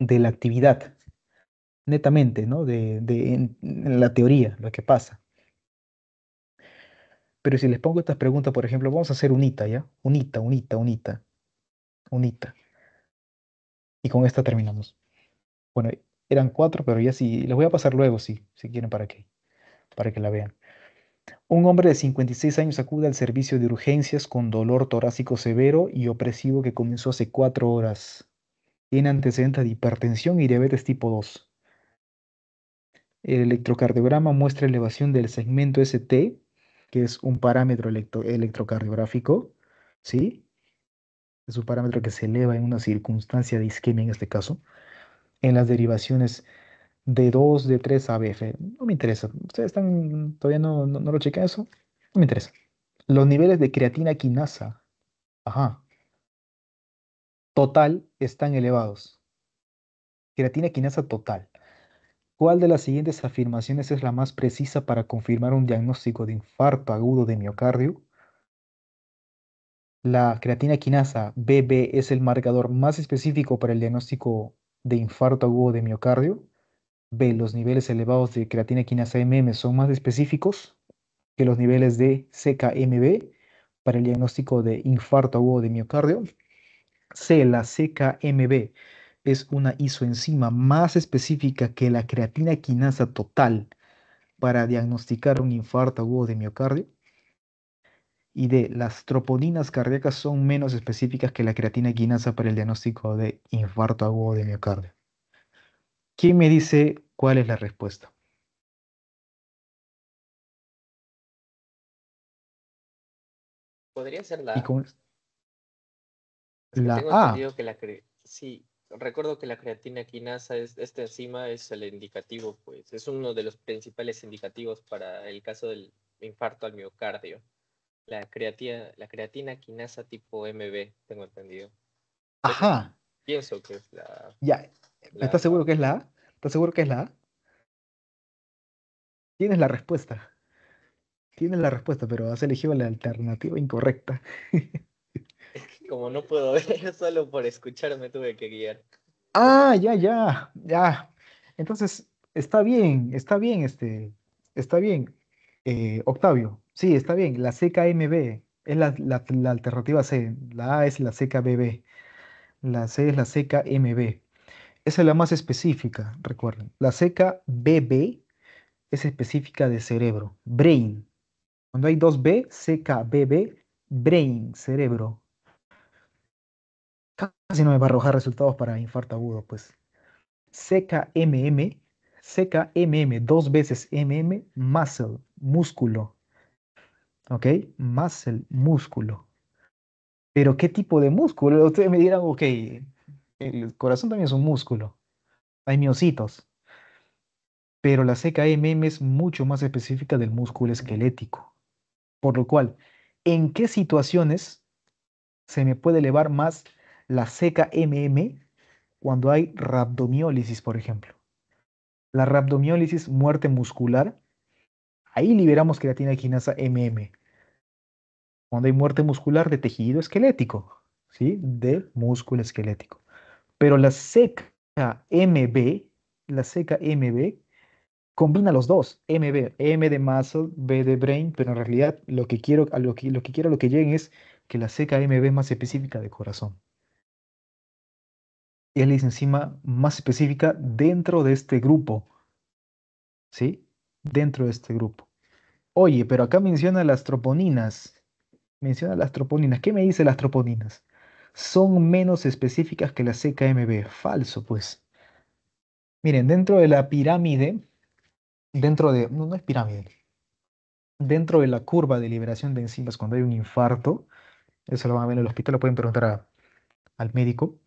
Speaker 1: de la actividad, netamente, ¿no? De, en la teoría, lo que pasa. Pero si les pongo estas preguntas, por ejemplo, vamos a hacer unita, ¿ya? Unita, unita, unita, unita. Y con esta terminamos. Bueno, eran cuatro, pero ya sí, les voy a pasar luego, sí, si quieren, para que, para que la vean. Un hombre de 56 años acude al servicio de urgencias con dolor torácico severo y opresivo que comenzó hace cuatro horas. Tiene antecedentes de hipertensión y diabetes tipo 2. El electrocardiograma muestra elevación del segmento ST que es un parámetro electrocardiográfico, ¿sí? Es un parámetro que se eleva en una circunstancia de isquemia en este caso, en las derivaciones de 2, de 3 ABF. No me interesa. ¿Ustedes están, todavía no, no, lo chequean eso? No me interesa. Los niveles de creatina quinasa, ajá, total están elevados. Creatina quinasa total. ¿Cuál de las siguientes afirmaciones es la más precisa para confirmar un diagnóstico de infarto agudo de miocardio? La creatina quinasa BB es el marcador más específico para el diagnóstico de infarto agudo de miocardio. B. Los niveles elevados de creatina quinasa MM son más específicos que los niveles de CKMB para el diagnóstico de infarto agudo de miocardio. C. La CKMB es una isoenzima más específica que la creatina quinasa total para diagnosticar un infarto agudo de miocardio. Y D, las troponinas cardíacas son menos específicas que la creatina quinasa para el diagnóstico de infarto agudo de miocardio. ¿Quién me dice cuál es la respuesta?
Speaker 2: Podría ser la A.
Speaker 1: La A.
Speaker 2: Que la sí, recuerdo que la creatina quinasa, es, esta enzima es el indicativo, pues es uno de los principales indicativos para el caso del infarto al miocardio. La creatina, la creatina quinasa tipo MB, tengo entendido.
Speaker 1: Ajá.
Speaker 2: Pienso que es la...
Speaker 1: Ya, ¿estás seguro que es la A? ¿Estás seguro que es la A? Tienes la respuesta. Tiene la respuesta, pero has elegido la alternativa incorrecta.
Speaker 2: como no puedo ver, solo por escucharme tuve que guiar.
Speaker 1: Ah, ya, ya, ya. Entonces, está bien, está bien, este, está bien. Eh, Octavio, sí, está bien. La CKMB es la, la, alternativa C. La A es la CKBB. La C es la CKMB. Esa es la más específica, recuerden. La CKBB es específica de cerebro, brain. Cuando hay dos B, CKBB, brain, cerebro. Casi no me va a arrojar resultados para infarto agudo, pues. CKMM, CKMM, dos veces MM, muscle, músculo. ¿Ok? Muscle, músculo. Pero ¿qué tipo de músculo? Ustedes me dirán, ok, el corazón también es un músculo. Hay miocitos. Pero la CKMM es mucho más específica del músculo esquelético. Por lo cual, ¿en qué situaciones se me puede elevar más la CKMM cuando hay rhabdomiólisis, por ejemplo? La rhabdomiólisis, muerte muscular, ahí liberamos creatina quinasa MM. Cuando hay muerte muscular de tejido esquelético, ¿sí? De músculo esquelético. Pero la CKMB, la CKMB combina los dos, MB, M de muscle, B de brain, pero en realidad lo que quiero, a lo que, lo que lo que lleguen es que la CKMB es más específica de corazón. Es la enzima más específica dentro de este grupo. ¿Sí? Dentro de este grupo. Oye, pero acá menciona las troponinas. Menciona las troponinas. ¿Qué me dice las troponinas? Son menos específicas que la CKMB. Falso, pues. Miren, dentro de la pirámide, dentro de, no, no es pirámide, dentro de la curva de liberación de enzimas cuando hay un infarto, eso lo van a ver en el hospital, lo pueden preguntar al médico.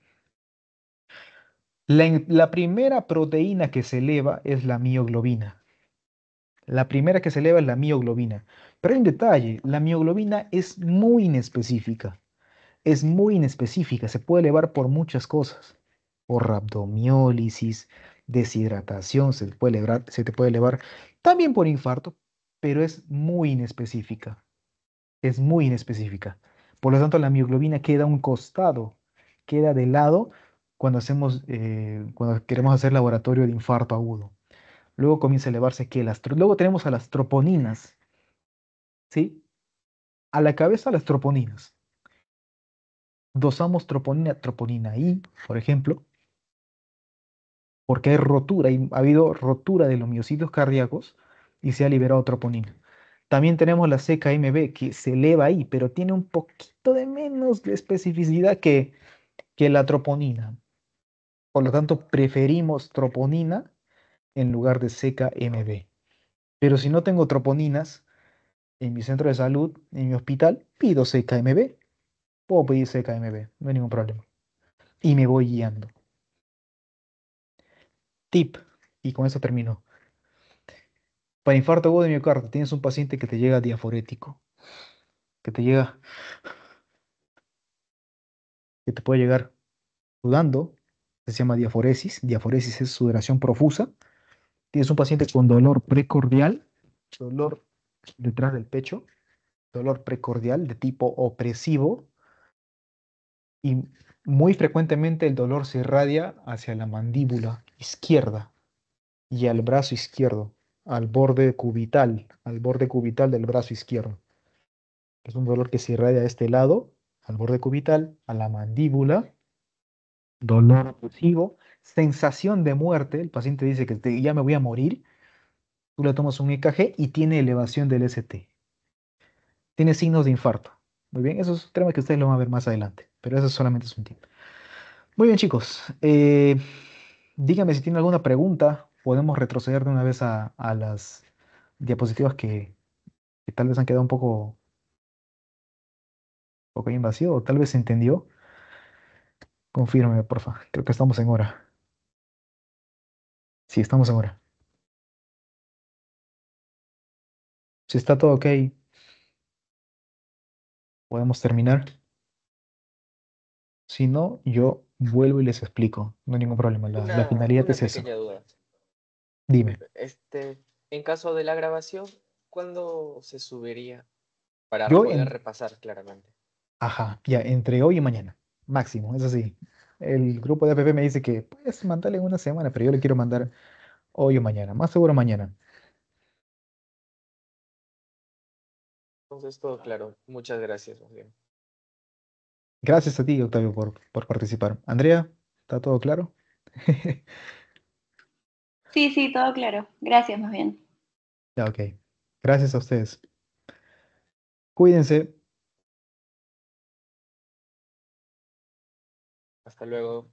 Speaker 1: La, primera proteína que se eleva es la mioglobina. La primera que se eleva es la mioglobina. Pero un detalle, la mioglobina es muy inespecífica. Es muy inespecífica, se puede elevar por muchas cosas. Por rhabdomiólisis, deshidratación, se, puede elevar, se te puede elevar también por infarto, pero es muy inespecífica. Es muy inespecífica. Por lo tanto, la mioglobina queda a un costado, queda de lado cuando, hacemos, eh, cuando queremos hacer laboratorio de infarto agudo. Luego comienza a elevarse que las luego tenemos a las troponinas. ¿Sí? A la cabeza las troponinas. Dosamos troponina, troponina I, por ejemplo, porque hay rotura, ha habido rotura de los miocitos cardíacos y se ha liberado troponina. También tenemos la CKMB que se eleva ahí, pero tiene un poquito de menos de especificidad que, que la troponina. Por lo tanto, preferimos troponina en lugar de CKMB. Pero si no tengo troponinas en mi centro de salud, en mi hospital, pido CKMB. Puedo pedir CKMB, no hay ningún problema. Y me voy guiando. Tip, y con eso termino. Para infarto agudo de miocardio, tienes un paciente que te llega diaforético, que te llega, que te puede llegar sudando, se llama diaforesis. Diaforesis es sudoración profusa. Tienes un paciente con dolor precordial, dolor detrás del pecho, dolor precordial de tipo opresivo y muy frecuentemente el dolor se irradia hacia la mandíbula izquierda y al brazo izquierdo, al borde cubital, al borde cubital del brazo izquierdo. Es un dolor que se irradia a este lado, al borde cubital, a la mandíbula dolor opresivo, sensación de muerte, el paciente dice que ya me voy a morir, tú le tomas un EKG y tiene elevación del ST. Tiene signos de infarto. Muy bien, eso es un tema que ustedes lo van a ver más adelante, pero eso solamente es un tip. Muy bien, chicos. Eh, díganme si tienen alguna pregunta. Podemos retroceder de una vez a, las diapositivas que, tal vez han quedado un poco, un poco invasivo, o tal vez se entendió. Confírmeme, porfa. Creo que estamos en hora. Sí, estamos en hora. Si está todo ok, podemos terminar. Si no, yo vuelvo y les explico. No hay ningún problema. La, finalidad es eso.
Speaker 2: Duda.
Speaker 1: Dime.
Speaker 2: Este, en caso de la grabación, cuándo se subiría? Para poder repasar claramente.
Speaker 1: Ajá, ya, entre hoy y mañana, máximo, eso sí. El grupo de APP me dice que puedes mandarle en una semana, pero yo le quiero mandar hoy o mañana, más seguro mañana.
Speaker 2: Entonces, todo claro. Muchas gracias.
Speaker 1: Gracias a ti, Octavio, por, por participar. Andrea, ¿está todo claro?
Speaker 3: sí, sí, todo claro. Gracias, más bien.
Speaker 1: Ya, ok. Gracias a ustedes. Cuídense.
Speaker 2: Hasta luego.